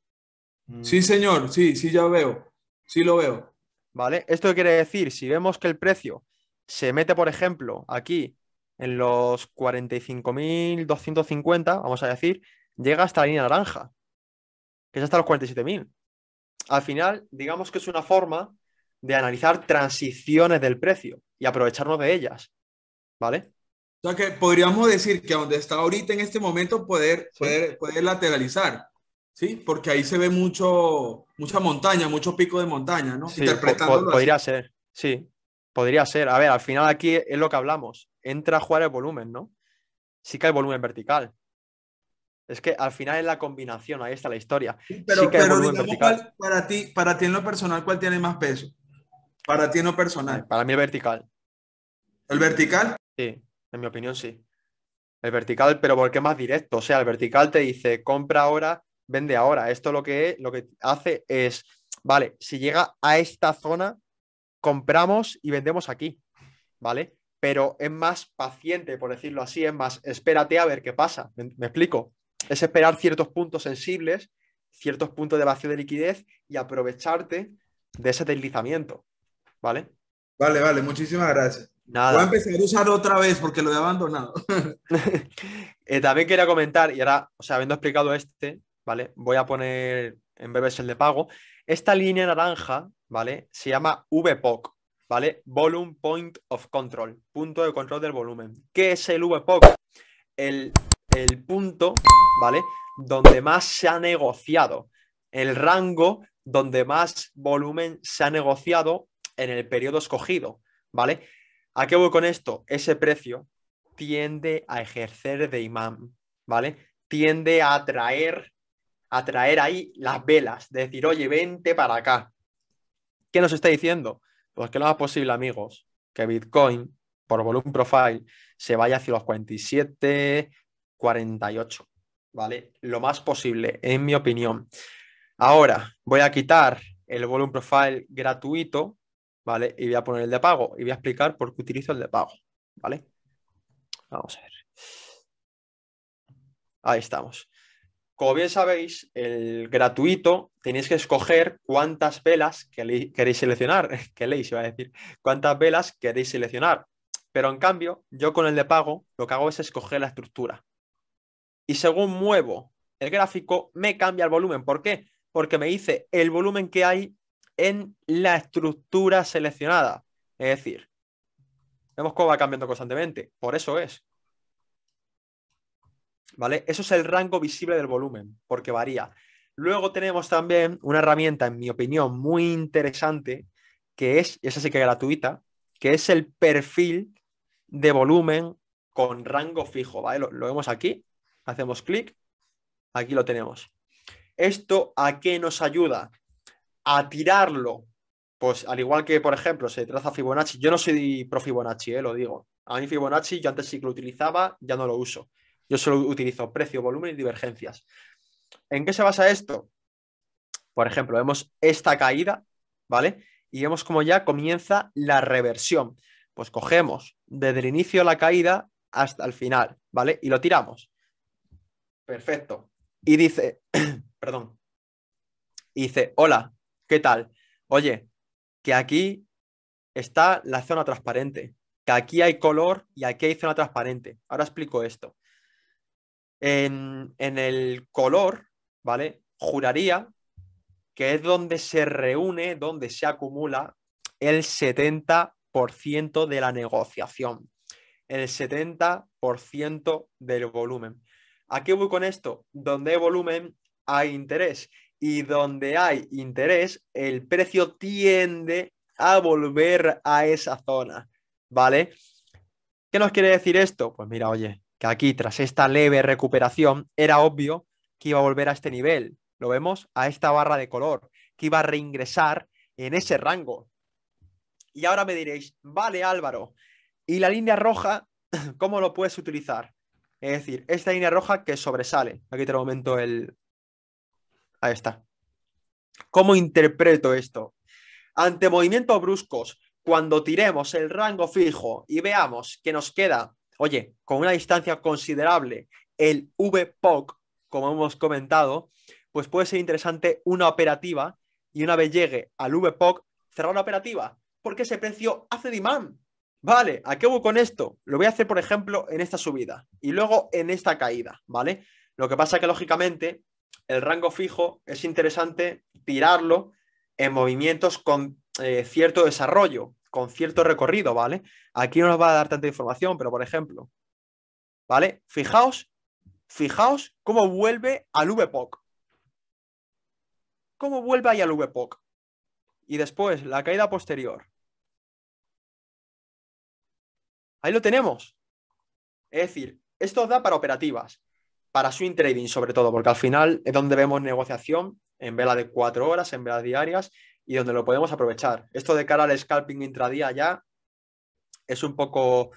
Sí, señor, sí, sí, ya veo. Sí lo veo. ¿Vale? Esto quiere decir, si vemos que el precio se mete, por ejemplo, aquí en los 45.250, vamos a decir, llega hasta la línea naranja, que es hasta los 47.000. Al final, digamos que es una forma de analizar transiciones del precio y aprovecharnos de ellas. ¿Vale? O sea que podríamos decir que donde está ahorita en este momento poder, sí. poder, poder lateralizar. ¿Sí? Porque ahí se ve mucho, mucha montaña, mucho pico de montaña, ¿no? Sí, po podría así. ser, sí, podría ser. A ver, al final aquí es lo que hablamos, entra a jugar el volumen, ¿no? Sí que hay volumen vertical. Es que al final es la combinación, ahí está la historia. Pero, sí que hay pero volumen digamos, vertical. ¿cuál- para ti, para ti en lo personal, ¿cuál tiene más peso? Para ti en lo personal. Para mí el vertical, ¿El vertical? sí, en mi opinión sí. El vertical, pero porque es más directo. O sea, el vertical te dice, compra ahora, vende ahora. Esto lo que, lo que hace es, vale, si llega a esta zona, compramos y vendemos aquí, ¿vale? Pero es más paciente, por decirlo así, es más, espérate a ver qué pasa. ¿Me, me explico? Es esperar ciertos puntos sensibles, ciertos puntos de vacío de liquidez y aprovecharte de ese deslizamiento, ¿vale? Vale, vale, muchísimas gracias. Nada. Voy a empezar a usar otra vez porque lo he abandonado. Eh, también quería comentar, y ahora, o sea, habiendo explicado este, ¿vale? Voy a poner en breve el de pago. Esta línea naranja, ¿vale? Se llama VPOC, ¿vale? Volume Point of Control, punto de control del volumen. ¿Qué es el VPOC? El, el punto, ¿vale? Donde más se ha negociado, el rango donde más volumen se ha negociado en el periodo escogido, ¿vale? ¿A qué voy con esto? Ese precio tiende a ejercer de imán, ¿vale? Tiende a atraer, atraer ahí las velas, de decir, oye, vente para acá. ¿Qué nos está diciendo? Pues que lo más posible, amigos, que Bitcoin, por volumen profile, se vaya hacia los 47, 48, ¿vale? Lo más posible, en mi opinión. Ahora, voy a quitar el volumen profile gratuito, ¿vale? Y voy a poner el de pago y voy a explicar por qué utilizo el de pago, ¿vale? Vamos a ver. Ahí estamos. Como bien sabéis, el gratuito tenéis que escoger cuántas velas queréis seleccionar. ¿Qué leéis? Iba a decir. ¿Cuántas velas queréis seleccionar? Pero en cambio, yo con el de pago lo que hago es escoger la estructura. Y según muevo el gráfico, me cambia el volumen. ¿Por qué? Porque me dice el volumen que hay en la estructura seleccionada. Es decir, vemos cómo va cambiando constantemente. Por eso es. ¿Vale? Eso es el rango visible del volumen, porque varía. Luego tenemos también una herramienta, en mi opinión, muy interesante, que es, esa sí que es gratuita, que es el perfil de volumen con rango fijo, ¿vale? Lo, vemos aquí, hacemos clic, aquí lo tenemos. ¿Esto a qué nos ayuda? A tirarlo, pues al igual que, por ejemplo, se traza Fibonacci, yo no soy pro Fibonacci, ¿eh? lo digo. A mí Fibonacci yo antes sí que lo utilizaba, ya no lo uso. Yo solo utilizo precio, volumen y divergencias. ¿En qué se basa esto? Por ejemplo, vemos esta caída, ¿vale? Y vemos cómo ya comienza la reversión. Pues cogemos desde el inicio de la caída hasta el final, ¿vale? Y lo tiramos. Perfecto. Y dice, perdón, y dice, hola, ¿qué tal? Oye, que aquí está la zona transparente, que aquí hay color y aquí hay zona transparente. Ahora explico esto. En, el color, ¿vale? Juraría que es donde se reúne, donde se acumula el 70 de la negociación, el 70% del volumen. ¿A qué voy con esto? Donde hay volumen hay interés y donde hay interés el precio tiende a volver a esa zona, ¿vale? ¿Qué nos quiere decir esto? Pues mira, oye, que aquí tras esta leve recuperación era obvio que iba a volver a este nivel. Lo vemos a esta barra de color, que iba a reingresar en ese rango. Y ahora me diréis, vale Álvaro, ¿y la línea roja cómo lo puedes utilizar? Es decir, esta línea roja que sobresale. Aquí te lo momento el... Ahí está. ¿Cómo interpreto esto? Ante movimientos bruscos, cuando tiremos el rango fijo y veamos que nos queda, oye, con una distancia considerable, el VPOC, como hemos comentado, pues puede ser interesante una operativa y una vez llegue al VPOC, cerrar la operativa porque ese precio hace demand. Vale, ¿a qué voy con esto? Lo voy a hacer, por ejemplo, en esta subida y luego en esta caída, ¿vale? Lo que pasa es que, lógicamente, el rango fijo es interesante tirarlo en movimientos con eh, cierto desarrollo, con cierto recorrido, ¿vale? Aquí no nos va a dar tanta información, pero, por ejemplo, ¿vale? Fijaos, fijaos cómo vuelve al VPOC. ¿Cómo vuelve ahí al VPOC? Y después, la caída posterior. Ahí lo tenemos. Es decir, esto da para operativas, para swing trading sobre todo, porque al final es donde vemos negociación en vela de cuatro horas, en velas diarias y donde lo podemos aprovechar. Esto de cara al scalping intradía ya es un poco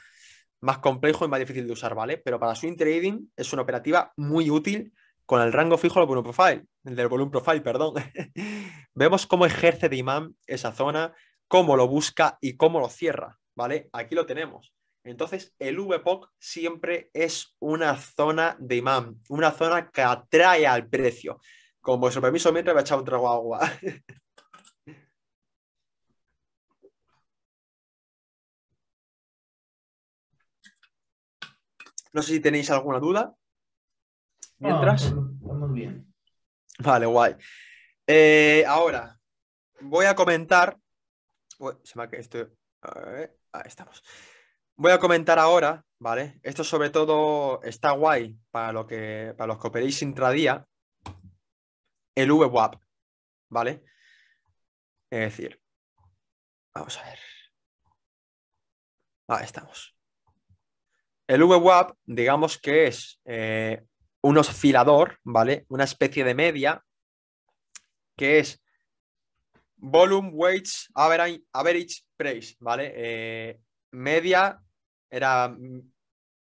más complejo y más difícil de usar, ¿vale? Pero para swing trading es una operativa muy útil con el rango fijo del volumen profile, el del volumen profile, perdón. Vemos cómo ejerce de imán esa zona, cómo lo busca y cómo lo cierra, ¿vale? Aquí lo tenemos. Entonces, el VPOC siempre es una zona de imán, una zona que atrae al precio. Con vuestro permiso, mientras voy a echar un trago agua. No sé si tenéis alguna duda. Mientras. Vamos bien. Vale, guay. Eh, ahora, voy a comentar. se me ha esto. Ahí estamos. Voy a comentar ahora, ¿vale? Esto sobre todo está guay para, lo que, para los que operéis intradía, el VWAP, ¿vale? Es decir, vamos a ver. Ahí estamos. El VWAP, digamos que es eh, un oscilador, ¿vale? Una especie de media que es volume, weights, average, price, ¿vale? Eh, media era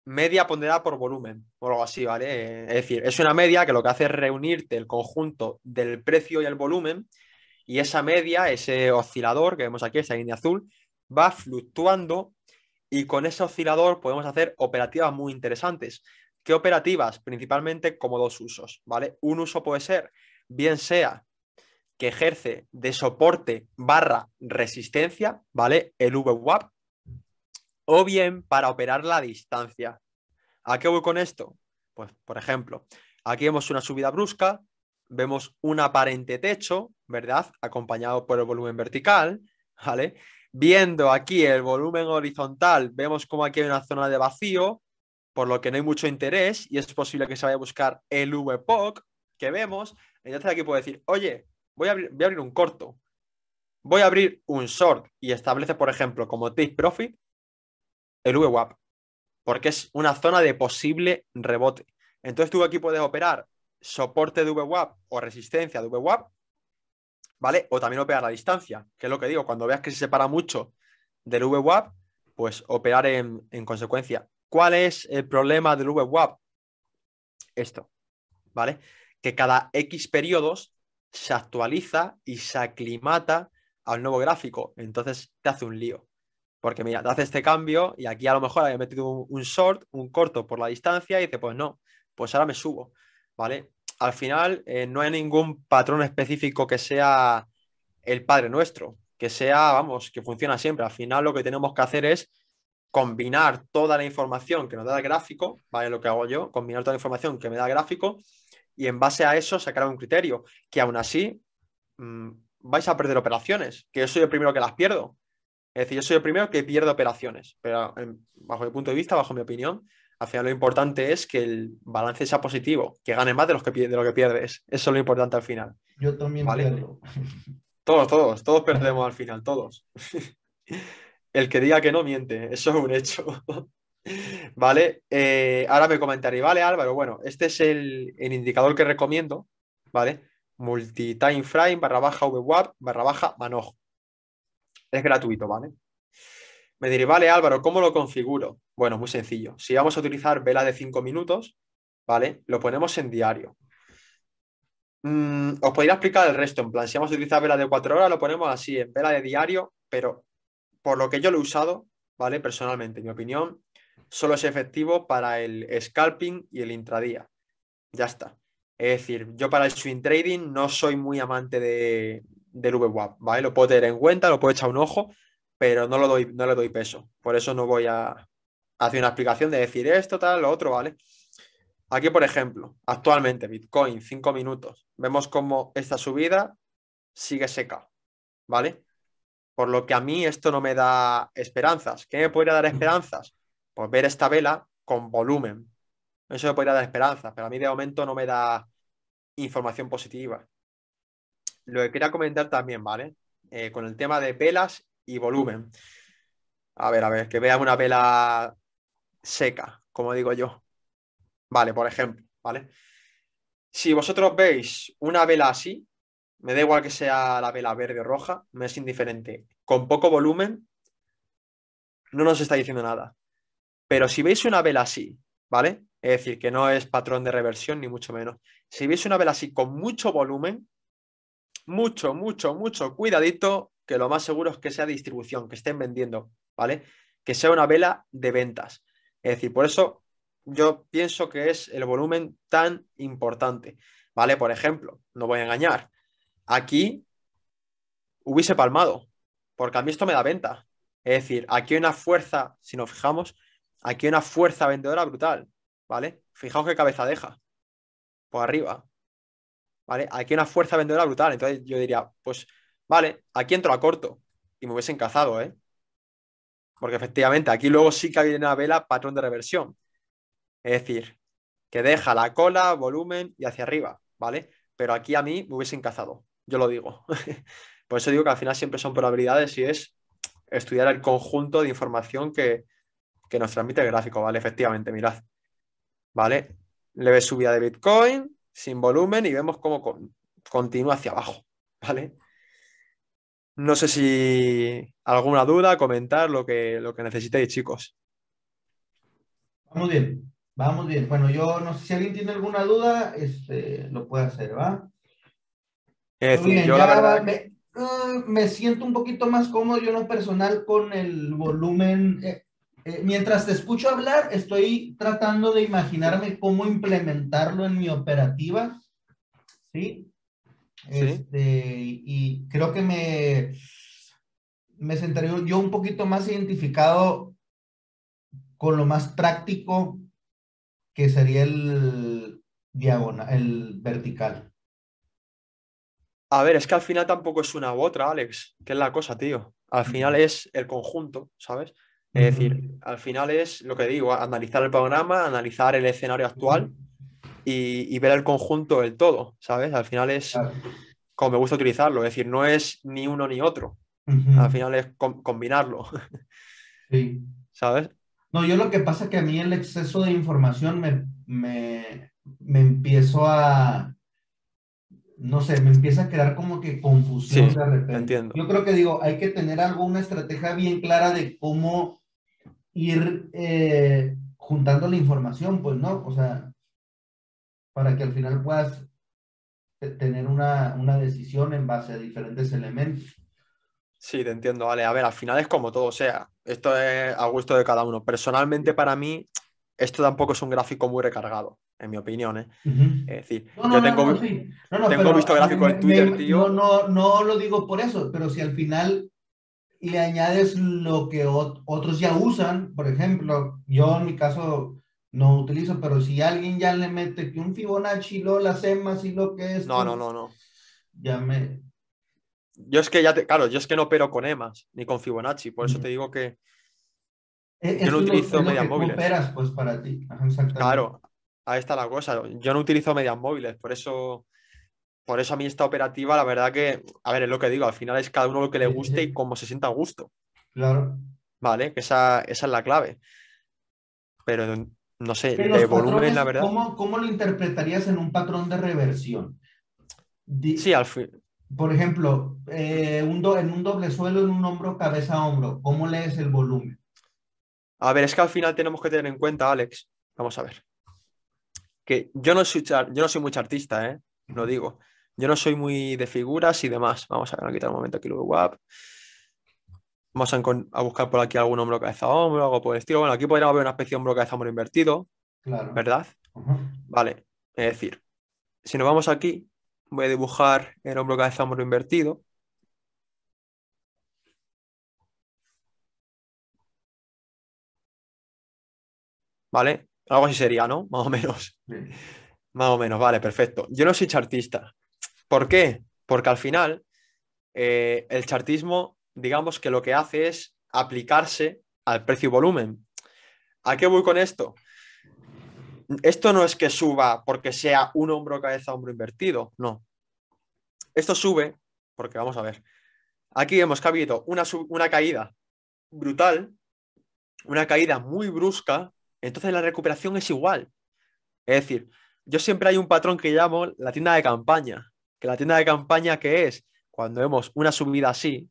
media ponderada por volumen o algo así, ¿vale? Es decir, es una media que lo que hace es reunirte el conjunto del precio y el volumen y esa media, ese oscilador que vemos aquí, esa línea azul, va fluctuando y con ese oscilador podemos hacer operativas muy interesantes. ¿Qué operativas? Principalmente como dos usos, ¿vale? Un uso puede ser, bien sea que ejerce de soporte barra resistencia, ¿vale? El VWAP, o bien para operar la distancia. ¿A qué voy con esto? Pues, por ejemplo, aquí vemos una subida brusca, vemos un aparente techo, ¿verdad? Acompañado por el volumen vertical, ¿vale? Viendo aquí el volumen horizontal, vemos como aquí hay una zona de vacío, por lo que no hay mucho interés y es posible que se vaya a buscar el VPOC que vemos. Entonces aquí puedo decir, oye, voy a, abrir, un corto, voy a abrir un short y establece, por ejemplo, como take profit el VWAP, porque es una zona de posible rebote. Entonces tú aquí puedes operar soporte de VWAP o resistencia de VWAP, ¿vale? O también operar a distancia, que es lo que digo, cuando veas que se separa mucho del VWAP, pues operar en, en consecuencia. ¿Cuál es el problema del VWAP? Esto, ¿vale? Que cada X periodos se actualiza y se aclimata al nuevo gráfico. Entonces te hace un lío. Porque mira, te hace este cambio y aquí a lo mejor había metido un, short, un corto por la distancia y dice, pues no, pues ahora me subo, ¿vale? Al final eh, no hay ningún patrón específico que sea el Padre Nuestro, que sea, vamos, que funciona siempre. Al final lo que tenemos que hacer es combinar toda la información que nos da el gráfico, ¿vale? Lo que hago yo, combinar toda la información que me da el gráfico y en base a eso sacar un criterio, que aún así mmm, vais a perder operaciones, que yo soy el primero que las pierdo. Es decir, yo soy el primero que pierde operaciones, pero bajo mi punto de vista, bajo mi opinión, al final lo importante es que el balance sea positivo, que gane más de, los que, de lo que pierdes. Eso es lo importante al final. Yo también ¿vale? pierdo. Todos, todos, todos perdemos al final, todos. el que diga que no miente, eso es un hecho. vale, eh, ahora me comentaré, vale Álvaro, bueno, este es el, el indicador que recomiendo, ¿vale? Multi-time frame barra baja VWAP barra baja manojo. Es gratuito, ¿vale? Me diré, vale Álvaro, ¿cómo lo configuro? Bueno, muy sencillo. Si vamos a utilizar vela de 5 minutos, ¿vale? Lo ponemos en diario. Mm, os podría explicar el resto, en plan, si vamos a utilizar vela de 4 horas, lo ponemos así, en vela de diario, pero por lo que yo lo he usado, ¿vale? Personalmente, en mi opinión, solo es efectivo para el scalping y el intradía. Ya está. Es decir, yo para el swing trading no soy muy amante de, del VWAP, ¿vale? Lo puedo tener en cuenta, lo puedo echar un ojo, pero no, lo doy, no le doy peso. Por eso no voy a hacer una explicación de decir esto, tal, lo otro, ¿vale? Aquí, por ejemplo, actualmente Bitcoin, 5 minutos, vemos como esta subida sigue seca, ¿vale? Por lo que a mí esto no me da esperanzas. ¿Qué me podría dar esperanzas? Pues ver esta vela con volumen. Eso me podría dar esperanzas, pero a mí de momento no me da información positiva. Lo que quería comentar también, ¿vale? Eh, con el tema de velas y volumen. A ver, a ver, que vean una vela seca, como digo yo. Vale, por ejemplo, ¿vale? Si vosotros veis una vela así, me da igual que sea la vela verde o roja, me es indiferente. Con poco volumen, no nos está diciendo nada. Pero si veis una vela así, ¿vale? Es decir, que no es patrón de reversión, ni mucho menos. Si veis una vela así con mucho volumen, mucho, mucho, mucho cuidadito, que lo más seguro es que sea distribución, que estén vendiendo, ¿vale? Que sea una vela de ventas. Es decir, por eso yo pienso que es el volumen tan importante, ¿vale? Por ejemplo, no voy a engañar, aquí hubiese palmado, porque a mí esto me da venta. Es decir, aquí hay una fuerza, si nos fijamos, aquí hay una fuerza vendedora brutal, ¿vale? Fijaos qué cabeza deja, por arriba, ¿vale? Aquí hay una fuerza vendedora brutal, entonces yo diría, pues, vale, aquí entro a corto y me hubiese encazado, ¿eh? Porque efectivamente, aquí luego sí que hay una vela patrón de reversión. Es decir, que deja la cola, volumen y hacia arriba, ¿vale? Pero aquí a mí me hubiese encazado, yo lo digo. Por eso digo que al final siempre son probabilidades y es estudiar el conjunto de información que, que nos transmite el gráfico, ¿vale? Efectivamente, mirad. ¿Vale? Leve subida de Bitcoin, sin volumen y vemos cómo con, continúa hacia abajo, ¿vale? No sé si alguna duda, comentar lo que, lo que necesitéis, chicos. Vamos bien, vamos bien. Bueno, yo no sé si alguien tiene alguna duda, este, lo puede hacer, ¿va? Es decir, bien, yo la verdad... me, uh, me, siento un poquito más cómodo yo en lo personal con el volumen, eh, eh, mientras te escucho hablar, estoy tratando de imaginarme cómo implementarlo en mi operativa. ¿Sí? Este, y creo que me, me sentaría yo un poquito más identificado con lo más práctico que sería el diagonal, el vertical. A ver, es que al final tampoco es una u otra, Alex, que es la cosa, tío. Al final es el conjunto, ¿sabes? Es decir, al final es lo que digo, analizar el panorama, analizar el escenario actual y, ver el conjunto del todo, ¿sabes? Al final es como me gusta utilizarlo, es decir, no es ni uno ni otro. Al final es combinarlo. Sí. ¿Sabes? No, yo lo que pasa es que a mí el exceso de información me, me, me empiezo a, no sé, me empieza a crear como que confusión de repente. Entiendo. Yo creo que digo, hay que tener algo, una estrategia bien clara de cómo ir eh, juntando la información, pues, ¿no? O sea, para que al final puedas tener una, una decisión en base a diferentes elementos. Sí, te entiendo, vale. A ver, al final es como todo sea. Esto es a gusto de cada uno. Personalmente, para mí, esto tampoco es un gráfico muy recargado, en mi opinión. ¿eh? Es decir, yo tengo, tengo visto gráficos en Twitter, tío. No, no lo digo por eso, pero si al final le añades lo que otros ya usan, por ejemplo, yo en mi caso no utilizo, pero si alguien ya le mete que un Fibonacci, lo las emas y lo que es. No, no, no, no. Ya me, yo es que ya te, claro, yo es que no opero con EMAS ni con Fibonacci, por eso te digo que e, yo no utilizo medias móviles. Operas, pues para ti. claro, ahí está la cosa. Yo no utilizo medias móviles, por eso, por eso a mí esta operativa, la verdad que, a ver, es lo que digo, al final es cada uno lo que le guste y cómo se sienta a gusto. Claro. Vale, que esa, esa es la clave. Pero no sé, de volumen, la verdad. ¿cómo, ¿Cómo lo interpretarías en un patrón de reversión? sí, al fin por ejemplo, eh, en un doble suelo, en un hombro, cabeza a hombro, ¿cómo lees el volumen? A ver, es que al final tenemos que tener en cuenta, Alex, vamos a ver, que yo no soy, yo no soy muy chartista, ¿eh? lo digo. Yo no soy muy de figuras y demás. Vamos a ver, a quitar un momento aquí lo de WAP. Vamos a, buscar por aquí algún hombro, cabeza, hombro, algo por el estilo. Bueno, aquí podríamos ver una especie de hombro, cabeza, hombro invertido. Claro. ¿Verdad? Vale. Es decir, si nos vamos aquí, Voy a dibujar el hombro, cabeza, hombro invertido. ¿Vale? Algo así sería, ¿no? Más o menos. Más o menos, vale, perfecto. Yo no soy chartista. ¿Por qué? Porque al final eh, el chartismo, digamos que lo que hace es aplicarse al precio y volumen. ¿A qué voy con esto? Esto no es que suba porque sea un hombro, cabeza, hombro invertido, no. Esto sube porque vamos a ver. Aquí vemos que ha habido una, una caída brutal, una caída muy brusca, entonces la recuperación es igual. Es decir, yo siempre hay un patrón que llamo la tienda de campaña, que la tienda de campaña que es cuando vemos una subida así,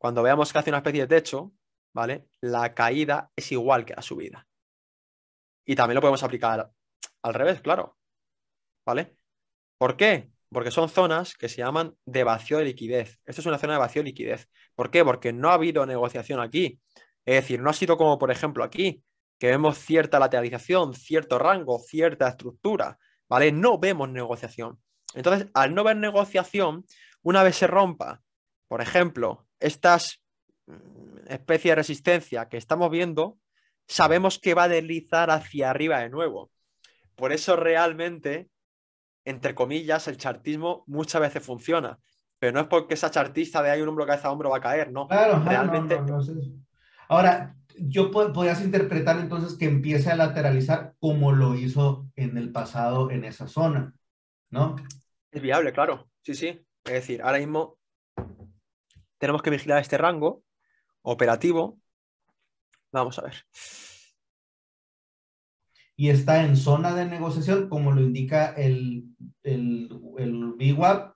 cuando veamos que hace una especie de techo, ¿vale? La caída es igual que la subida. Y también lo podemos aplicar al revés, claro. ¿Vale? ¿Por qué? Porque son zonas que se llaman de vacío de liquidez. Esto es una zona de vacío de liquidez. ¿Por qué? Porque no ha habido negociación aquí. Es decir, no ha sido como, por ejemplo, aquí, que vemos cierta lateralización, cierto rango, cierta estructura. ¿Vale? No vemos negociación. Entonces, al no ver negociación, una vez se rompa, por ejemplo, estas mm, especies de resistencia que estamos viendo, sabemos que va a deslizar hacia arriba de nuevo. Por eso realmente, entre comillas, el chartismo muchas veces funciona. Pero no es porque esa chartista de ahí un hombro, cabeza, hombro va a caer, ¿no? Claro, realmente. No, Ahora, yo podías interpretar entonces que empiece a lateralizar como lo hizo en el pasado en esa zona, ¿no? Es viable, claro. Sí, sí. Es decir, ahora mismo tenemos que vigilar este rango operativo Vamos a ver. Y está en zona de negociación, como lo indica el, el, el VWAP,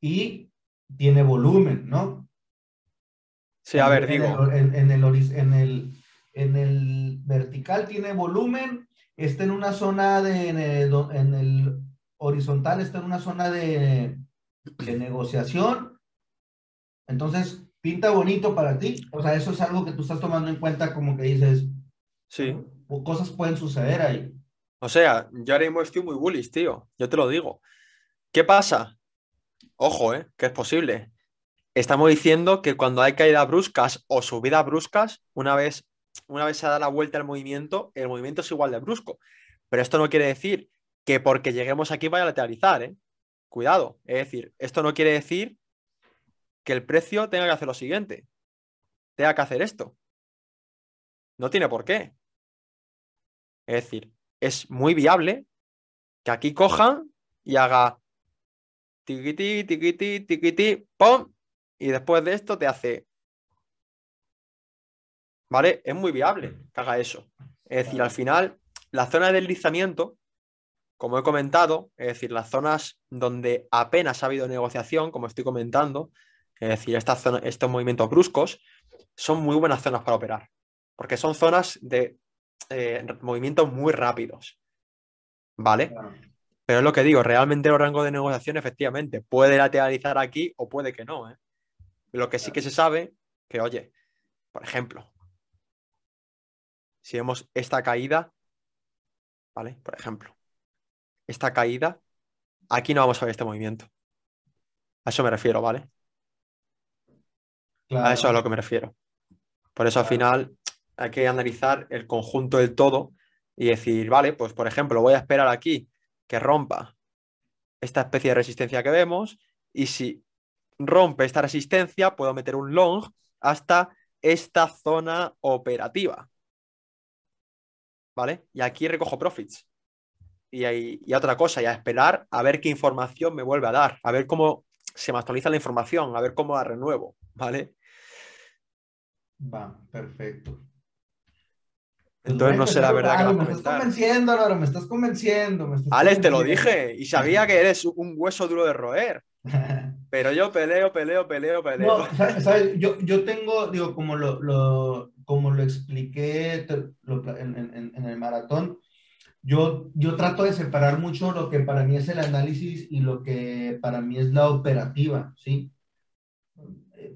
y tiene volumen, ¿no? Sí, a ver, digo. en, el, en, el, en el vertical tiene volumen, está en una zona de, en el horizontal está en una zona de, de negociación. Entonces, pinta bonito para ti. O sea, eso es algo que tú estás tomando en cuenta como que dices, Sí. o cosas pueden suceder ahí. O sea, yo ahora mismo estoy muy bullish, tío. Yo te lo digo. ¿Qué pasa? Ojo, ¿eh? Que es posible. Estamos diciendo que cuando hay caídas bruscas o subidas bruscas, una vez, una vez se da la vuelta al movimiento, el movimiento es igual de brusco. Pero esto no quiere decir que porque lleguemos aquí vaya a lateralizar, ¿eh? Cuidado. Es decir, esto no quiere decir que el precio tenga que hacer lo siguiente. Tenga que hacer esto. No tiene por qué. Es decir, es muy viable que aquí cojan y haga tiquití, tiquití, tiquití, pum, y después de esto te hace. ¿Vale? Es muy viable que haga eso. Es decir, al final, la zona de deslizamiento, como he comentado, es decir, las zonas donde apenas ha habido negociación, como estoy comentando, es decir, estas zonas, estos movimientos bruscos, son muy buenas zonas para operar, porque son zonas de eh, movimientos muy rápidos. ¿Vale? Pero es lo que digo, realmente el rango de negociación efectivamente puede lateralizar aquí o puede que no. ¿eh? Lo que sí que se sabe, que oye, por ejemplo, si vemos esta caída, ¿vale? Por ejemplo, esta caída, aquí no vamos a ver este movimiento. A eso me refiero, ¿vale? A eso es a lo que me refiero. Por eso al final hay que analizar el conjunto del todo y decir, vale, pues por ejemplo, voy a esperar aquí que rompa esta especie de resistencia que vemos y si rompe esta resistencia puedo meter un long hasta esta zona operativa. ¿Vale? Y aquí recojo profits. Y, hay, y otra cosa, y a esperar a ver qué información me vuelve a dar, a ver cómo se me actualiza la información, a ver cómo la renuevo, ¿vale? Va, perfecto. Entonces no sé la verdad que vas a me estás comentar. convenciendo, Álvaro, me estás convenciendo. Me estás Alex, te lo dije y sabía que eres un hueso duro de roer. Pero yo peleo, peleo, peleo, peleo. No, sa- ¿sabes? Yo, yo tengo, digo, como lo, lo- como lo expliqué te- lo pla- en, en- en el maratón, yo, yo trato de separar mucho lo que para mí es el análisis y lo que para mí es la operativa, ¿sí?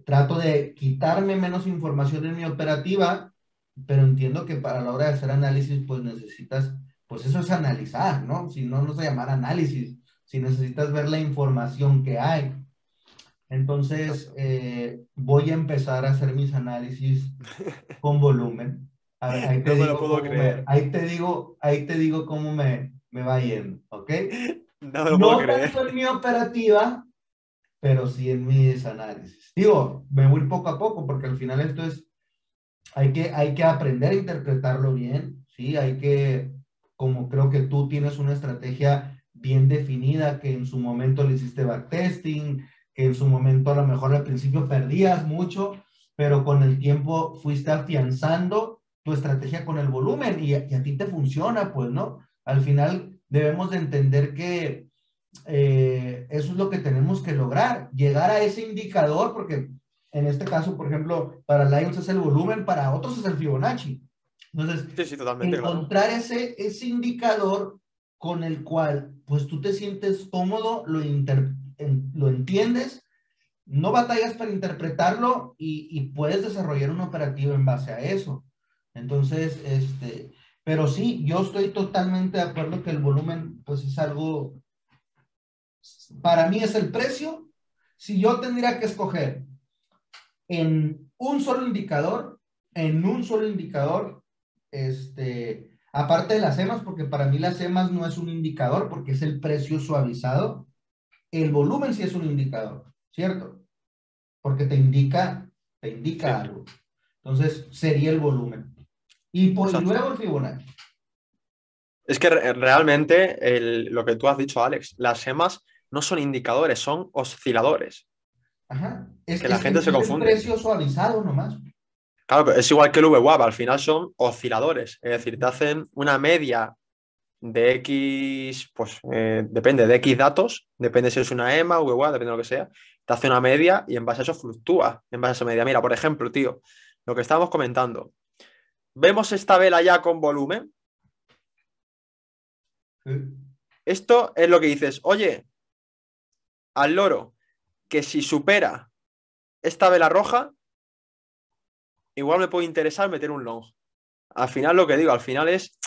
Trato de quitarme menos información en mi operativa, pero entiendo que para la hora de hacer análisis, pues necesitas, pues eso es analizar, ¿no? Si no, no se llama análisis, si necesitas ver la información que hay. Entonces, eh, voy a empezar a hacer mis análisis con volumen. A ver, ahí te No digo me- ahí te digo, ahí te digo cómo me, me va yendo, ¿ok? No me lo No puedo creer. tanto en mi operativa, pero sí en mis análisis. Digo, me voy poco a poco porque al final esto es, hay que, hay que aprender a interpretarlo bien, ¿sí? Hay que, como creo que tú tienes una estrategia bien definida, que en su momento le hiciste backtesting, que en su momento a lo mejor al principio perdías mucho, pero con el tiempo fuiste afianzando tu estrategia con el volumen y, y a ti te funciona, pues, ¿no? Al final debemos de entender que eh, eso es lo que tenemos que lograr, llegar a ese indicador, porque en este caso, por ejemplo, para Lions es el volumen, para otros es el Fibonacci. Entonces, Sí, sí, claro. encontrar ese, ese indicador con el cual pues tú te sientes cómodo, lo, inter- en- lo entiendes, no batallas para interpretarlo y, y puedes desarrollar una operativa en base a eso. Entonces, este, pero sí, yo estoy totalmente de acuerdo que el volumen pues es algo, para mí es el precio. Si yo tendría que escoger en un solo indicador, en un solo indicador, este, aparte de las EMAs, porque para mí las EMAs no es un indicador, porque es el precio suavizado, el volumen sí es un indicador, ¿cierto? Porque te indica, te indica Sí. algo. Entonces, sería el volumen. Y, por, Exacto. luego el Fibonacci. Es que re- realmente el- lo que tú has dicho, Alex, las gemas no son indicadores, son osciladores. Ajá. Es Que la gente se es el confunde. precio suavizado nomás. Claro, pero es igual que el VWAP, al final son osciladores, es decir, te hacen una media de X, pues eh, depende de X datos, depende si es una EMA, VWAP, depende de lo que sea, te hace una media y en base a eso fluctúa, en base a esa media. Mira, por ejemplo, tío, lo que estábamos comentando, vemos esta vela ya con volumen, Sí. esto es lo que dices, oye, al loro, que si supera esta vela roja, igual me puede interesar meter un long. Al final lo que digo, al final es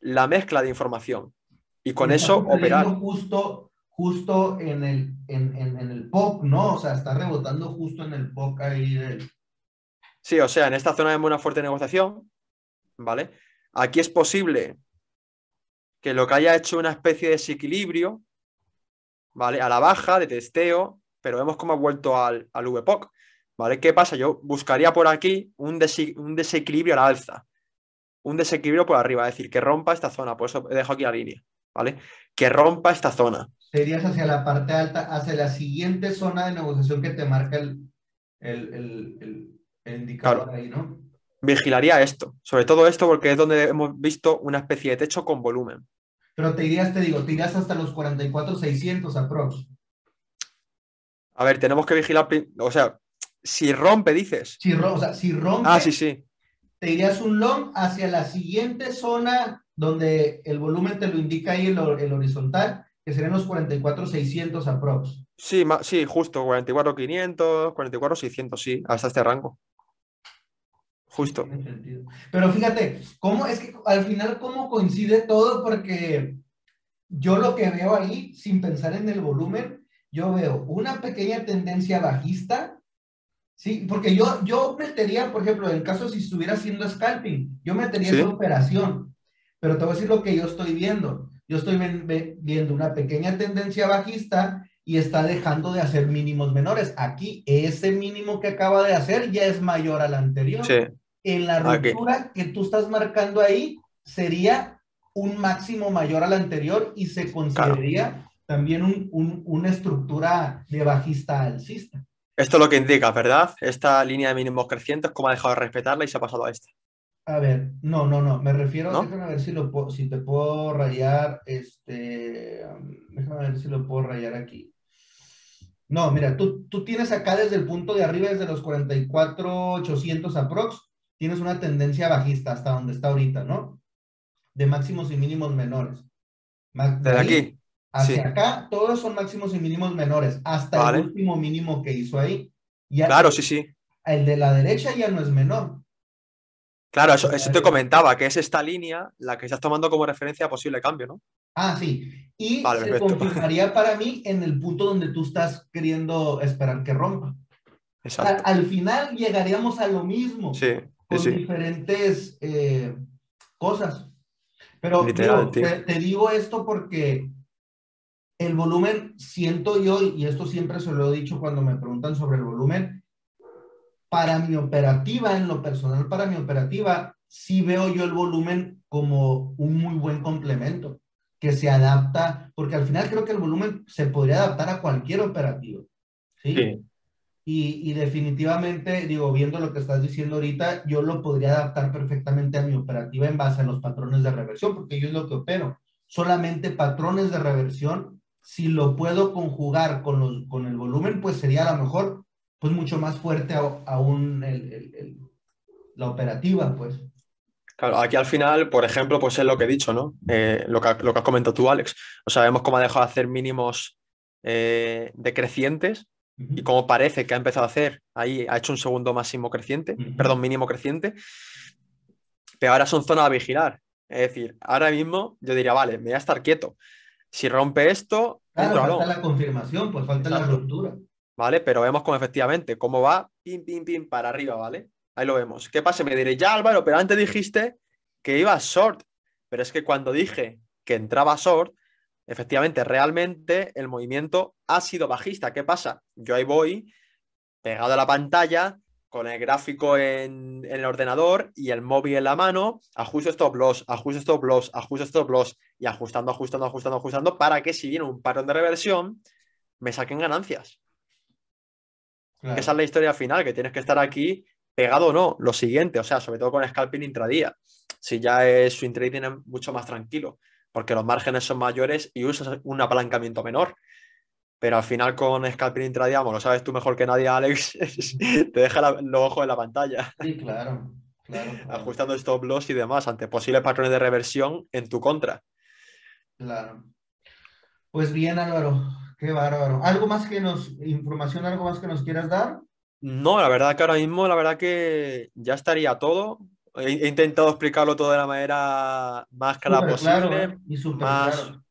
la mezcla de información y con eso operar. Justo, justo en el, en, el POC, ¿no? O sea, está rebotando justo en el POC ahí. Sí, o sea, en esta zona de una fuerte negociación, ¿vale? Aquí es posible que lo que haya hecho una especie de desequilibrio, ¿vale? A la baja, de testeo, pero vemos cómo ha vuelto al, al VPOC, ¿vale? ¿Qué pasa? Yo buscaría por aquí un, un desequilibrio a la alza, un desequilibrio por arriba, es decir, que rompa esta zona, por eso dejo aquí la línea, ¿vale? Que rompa esta zona. Serías hacia la parte alta, hacia la siguiente zona de negociación que te marca el, el, indicador ahí, ¿no? Vigilaría esto, sobre todo esto porque es donde hemos visto una especie de techo con volumen. Pero te irías, te digo, te irías hasta los 44,600 aprox. A ver, tenemos que vigilar, o sea, si rompe, dices. Si, o sea, si rompe. Ah, sí, sí. Te irías un long hacia la siguiente zona donde el volumen te lo indica ahí el, el horizontal, que serían los 44,600 aprox. Sí, sí, justo, 44,500, 44,600, sí, hasta este rango. Justo. Pero fíjate, cómo es que al final cómo coincide todo porque yo lo que veo ahí, sin pensar en el volumen, yo veo una pequeña tendencia bajista, ¿sí? Porque yo, yo metería, por ejemplo, en el caso si estuviera haciendo scalping, yo metería esa operación, pero te voy a decir lo que yo estoy viendo. Yo estoy viendo una pequeña tendencia bajista y está dejando de hacer mínimos menores. Aquí ese mínimo que acaba de hacer ya es mayor al anterior. Sí en la ruptura que tú estás marcando ahí sería un máximo mayor al anterior y se consideraría también un, una estructura de bajista alcista. Esto es lo que indica, ¿verdad? Esta línea de mínimos crecientes, ¿cómo ha dejado de respetarla y se ha pasado a esta? A ver, no, no, no, me refiero, déjame ver si, lo si te puedo rayar, este, déjame ver si lo puedo rayar aquí. No, mira, tú, tú tienes acá desde el punto de arriba, desde los 44,800 aprox, tienes una tendencia bajista hasta donde está ahorita, ¿no? De máximos y mínimos menores. De aquí. Hacia acá, todos son máximos y mínimos menores, hasta el último mínimo que hizo ahí. claro, sí, sí. El de la derecha ya no es menor. Claro, eso, eso te comentaba, que es esta línea la que estás tomando como referencia a posible cambio, ¿no? Ah, sí. Y se confirmaría para mí en el punto donde tú estás queriendo esperar que rompa. Exacto. Al, final llegaríamos a lo mismo. Sí con diferentes eh, cosas. Pero te, digo esto porque el volumen, siento yo, y esto siempre se lo he dicho cuando me preguntan sobre el volumen, para mi operativa, en lo personal, para mi operativa, sí veo yo el volumen como un muy buen complemento que se adapta, porque al final creo que el volumen se podría adaptar a cualquier operativo. sí. Y, definitivamente, digo, viendo lo que estás diciendo ahorita, yo lo podría adaptar perfectamente a mi operativa en base a los patrones de reversión, porque yo es lo que opero. Solamente patrones de reversión, si lo puedo conjugar con, los, con el volumen, pues sería a lo mejor pues mucho más fuerte aún la operativa, pues. Claro, aquí al final, por ejemplo, pues es lo que he dicho, ¿no? Eh, lo, que, lo que has comentado tú, Alex. O sea, cómo ha dejado de hacer mínimos eh, decrecientes y como parece que ha empezado a hacer, ahí ha hecho un segundo máximo creciente, perdón, mínimo creciente, pero ahora son zonas a vigilar. Es decir, ahora mismo yo diría, vale, me voy a estar quieto. Si rompe esto, claro, falta la confirmación, pues falta la ruptura. Vale, pero vemos como efectivamente cómo va, pim, pim, pim, para arriba, ¿vale? Ahí lo vemos. ¿Qué pasa? Me diré, ya Álvaro, pero antes dijiste que iba short. Pero es que cuando dije que entraba short, efectivamente, realmente el movimiento ha sido bajista. ¿Qué pasa? Yo ahí voy pegado a la pantalla con el gráfico en, el ordenador y el móvil en la mano, ajusto stop loss, ajusto stop loss, ajusto stop loss y ajustando, ajustando, ajustando, ajustando para que si viene un patrón de reversión me saquen ganancias. Esa es la historia final, que tienes que estar aquí pegado o no. Lo siguiente, o sea, sobre todo con scalping intradía. Si ya es su trading mucho más tranquilo porque los márgenes son mayores y usas un apalancamiento menor. Pero al final con scalping intradía, lo sabes tú mejor que nadie, Alex, te deja los ojos en la pantalla. Sí, claro. Ajustando stop loss y demás ante posibles patrones de reversión en tu contra. Claro. Pues bien, Álvaro, qué bárbaro. ¿Algo más que nos, información, algo más que nos quieras dar? No, la verdad que ahora mismo, la verdad que ya estaría todo. He, intentado explicarlo todo de la manera más clara posible, claro, ¿eh? Y más, claro.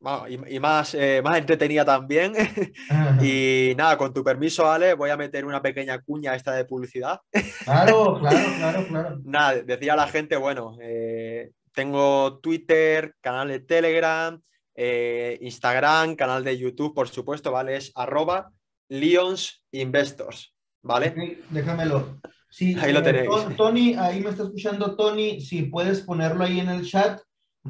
bueno, y, y más, eh, más entretenida también. Y nada, con tu permiso, Ale, voy a meter una pequeña cuña esta de publicidad. Claro, claro, claro, claro. Nada, decía la gente, bueno, eh, tengo Twitter, canal de Telegram, eh, Instagram, canal de YouTube, por supuesto, ¿vale? Es arroba Lions Investors, ¿vale? Déjamelo. Sí, Ahí lo eh, tenéis. To- Tony, ahí me está escuchando Tony, si puedes ponerlo ahí en el chat,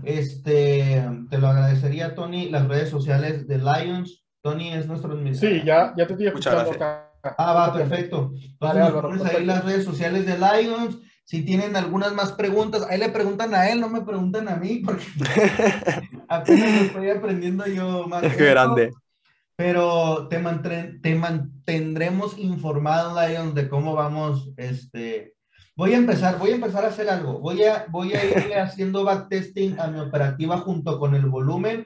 este, te lo agradecería, Tony, las redes sociales de Lions. Tony es nuestro Sí, ya, ya te estoy escuchando gracias. acá. Ah, va, perfecto. Vale, Entonces, nos Álvaro, pones ahí las redes sociales de Lions. Si tienen algunas más preguntas, ahí le preguntan a él, no me preguntan a mí, porque apenas lo estoy aprendiendo yo más. Qué esto. grande. Pero te, te mantendremos informado, Lions, de cómo vamos. Este, voy a empezar, voy a empezar a hacer algo. Voy a, voy a ir haciendo backtesting a mi operativa junto con el volumen,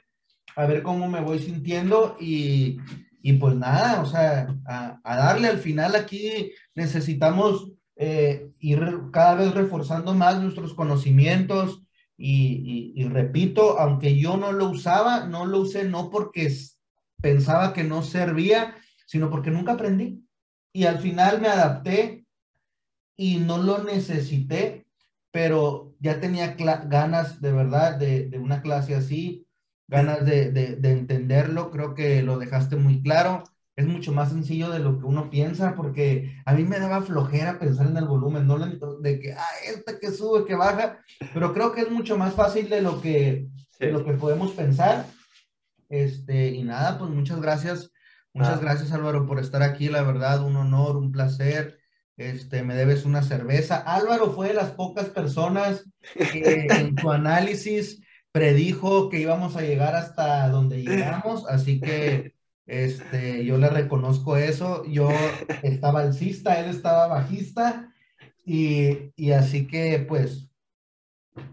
a ver cómo me voy sintiendo y, y pues nada, o sea, a, a darle al final aquí necesitamos eh, ir cada vez reforzando más nuestros conocimientos y, y- y repito, aunque yo no lo usaba, no lo usé no porque pensaba que no servía, sino porque nunca aprendí. Y al final me adapté y no lo necesité, pero ya tenía ganas de verdad de, de una clase así, ganas de, de- de entenderlo, creo que lo dejaste muy claro. Es mucho más sencillo de lo que uno piensa, porque a mí me daba flojera pensar en el volumen, no de que, ah, este que sube, que baja, pero creo que es mucho más fácil de lo que, Sí. de lo que podemos pensar. Este, y nada, pues muchas gracias, muchas Nada. gracias Álvaro por estar aquí, la verdad, un honor, un placer. Este, me debes una cerveza. Álvaro fue de las pocas personas que en su análisis predijo que íbamos a llegar hasta donde llegamos, así que este, yo le reconozco eso. Yo estaba alcista, él estaba bajista, y, y así que, pues,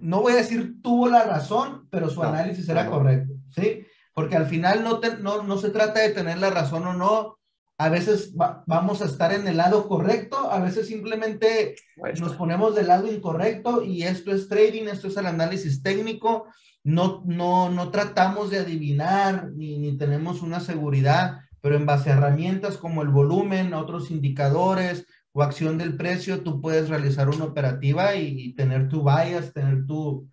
no voy a decir tuvo la razón, pero su No, análisis era no. correcto, ¿sí? Porque al final no, te- no, no se trata de tener la razón o no. A veces va- vamos a estar en el lado correcto, a veces simplemente nos ponemos del lado incorrecto y esto es trading, esto es el análisis técnico. No, no, no tratamos de adivinar ni, ni tenemos una seguridad, pero en base a herramientas como el volumen, otros indicadores o acción del precio, tú puedes realizar una operativa y, y tener tu bias, tener tu,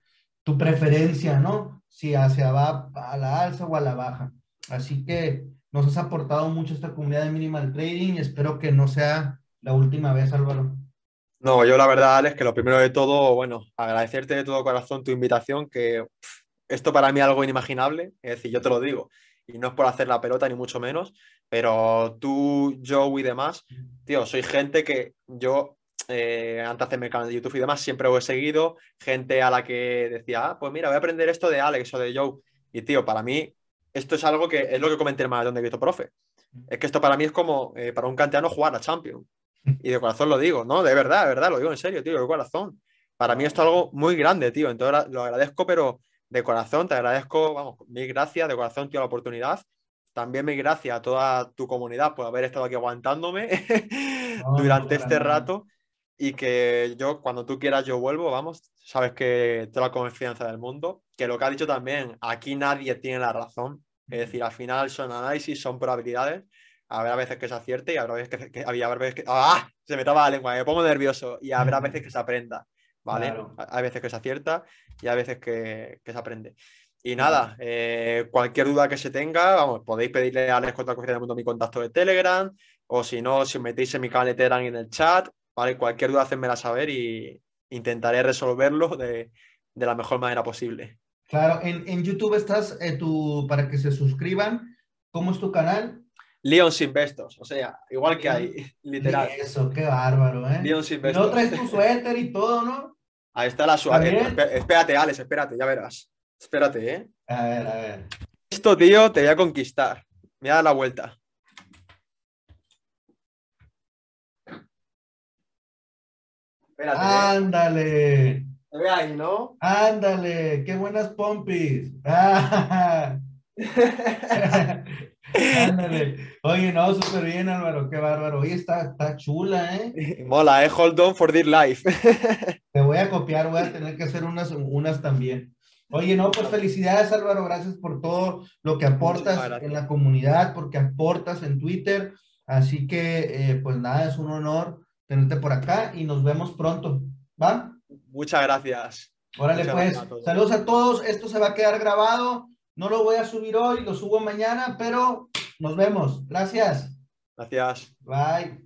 tu preferencia, ¿no? Si hacia va a la alza o a la baja. Así que nos has aportado mucho esta comunidad de minimal trading espero que no sea la última vez, Álvaro. No, yo la verdad, Alex, que lo primero de todo, bueno, agradecerte de todo corazón tu invitación, que esto para mí es algo inimaginable, es decir, yo te lo digo, y no es por hacer la pelota ni mucho menos, pero tú, Joe y demás, tío, soy gente que yo, eh, antes de hacerme el canal de YouTube y demás, siempre os he seguido, gente a la que decía, ah, pues mira, voy a aprender esto de Alex o de Joe, y tío, para mí, esto es algo que es lo que comenté en maratón de Grito Profe, es que esto para mí es como eh, para un kantiano jugar a Champions. Y de corazón lo digo, ¿no? De verdad, de verdad, lo digo en serio, tío, de corazón. Para mí esto es algo muy grande, tío. Entonces lo agradezco, pero de corazón, te agradezco, vamos, mil gracias, de corazón, tío, la oportunidad. También mil gracias a toda tu comunidad por haber estado aquí aguantándome No, durante no, este rato. Y que yo, cuando tú quieras, yo vuelvo, vamos. Sabes que toda la confianza del mundo. Que lo que ha dicho también, aquí nadie tiene la razón. Es decir, al final son análisis, son probabilidades. Habrá veces que se acierte y habrá veces que, que- había veces que. ¡Ah! Se me traba la lengua, me pongo nervioso. Y habrá veces que se aprenda. ¿Vale? Claro. Ha- Hay veces que se acierta y hay veces que, que se aprende. Y nada, eh, cualquier duda que se tenga, vamos, podéis pedirle a Alex Contra del Mundo mi contacto de Telegram, o si no, si metéis en mi canal de Telegram y en el chat, ¿vale? Cualquier duda, hacedmela saber y intentaré resolverlo de, de la mejor manera posible. Claro, en, en YouTube estás eh, tu, para que se suscriban. ¿Cómo es tu canal? Lions Investors, o sea, igual que hay, literal. Eso, qué bárbaro, ¿eh? Lions Y Investors. no traes tu suéter y todo, ¿no? Ahí está la. ¿Está bien? Espérate, Alex, espérate, ya verás. Espérate, ¿eh? A ver, a ver. Esto, tío, te voy a conquistar. Me voy a dar la vuelta. Espérate. Ándale, Se ve ahí, ¿no? ándale, qué buenas pompis. Ah, Ándale. Oye, no, súper bien, Álvaro, qué bárbaro. Oye, está, está chula, ¿eh? Mola, ¿eh? Hold on for dear life. Te voy a copiar, voy a tener que hacer unas, unas también. Oye, no, pues felicidades, Álvaro, gracias por todo lo que aportas en la comunidad, porque aportas en Twitter. Así que, eh, pues nada, es un honor tenerte por acá y nos vemos pronto. ¿Va? Muchas gracias. Órale, pues, saludos a todos. Esto se va a quedar grabado. No lo voy a subir hoy, lo subo mañana, pero nos vemos. Gracias. Gracias. Bye.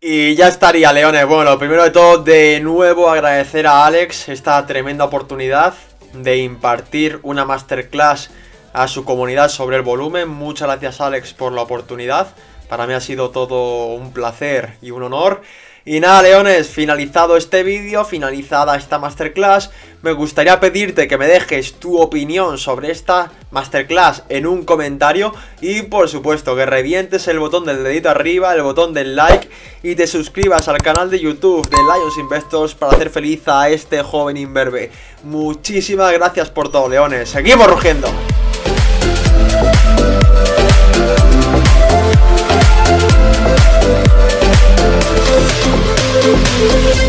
Y ya estaría, Leones. Bueno, lo primero de todo, de nuevo agradecer a Alex esta tremenda oportunidad de impartir una masterclass a su comunidad sobre el volumen. Muchas gracias, Alex, por la oportunidad. Para mí ha sido todo un placer y un honor. Y nada, leones, finalizado este vídeo, finalizada esta masterclass, me gustaría pedirte que me dejes tu opinión sobre esta masterclass en un comentario y por supuesto que revientes el botón del dedito arriba, el botón del like y te suscribas al canal de YouTube de Lions Investors para hacer feliz a este joven imberbe. Muchísimas gracias por todo, leones. ¡Seguimos rugiendo! you.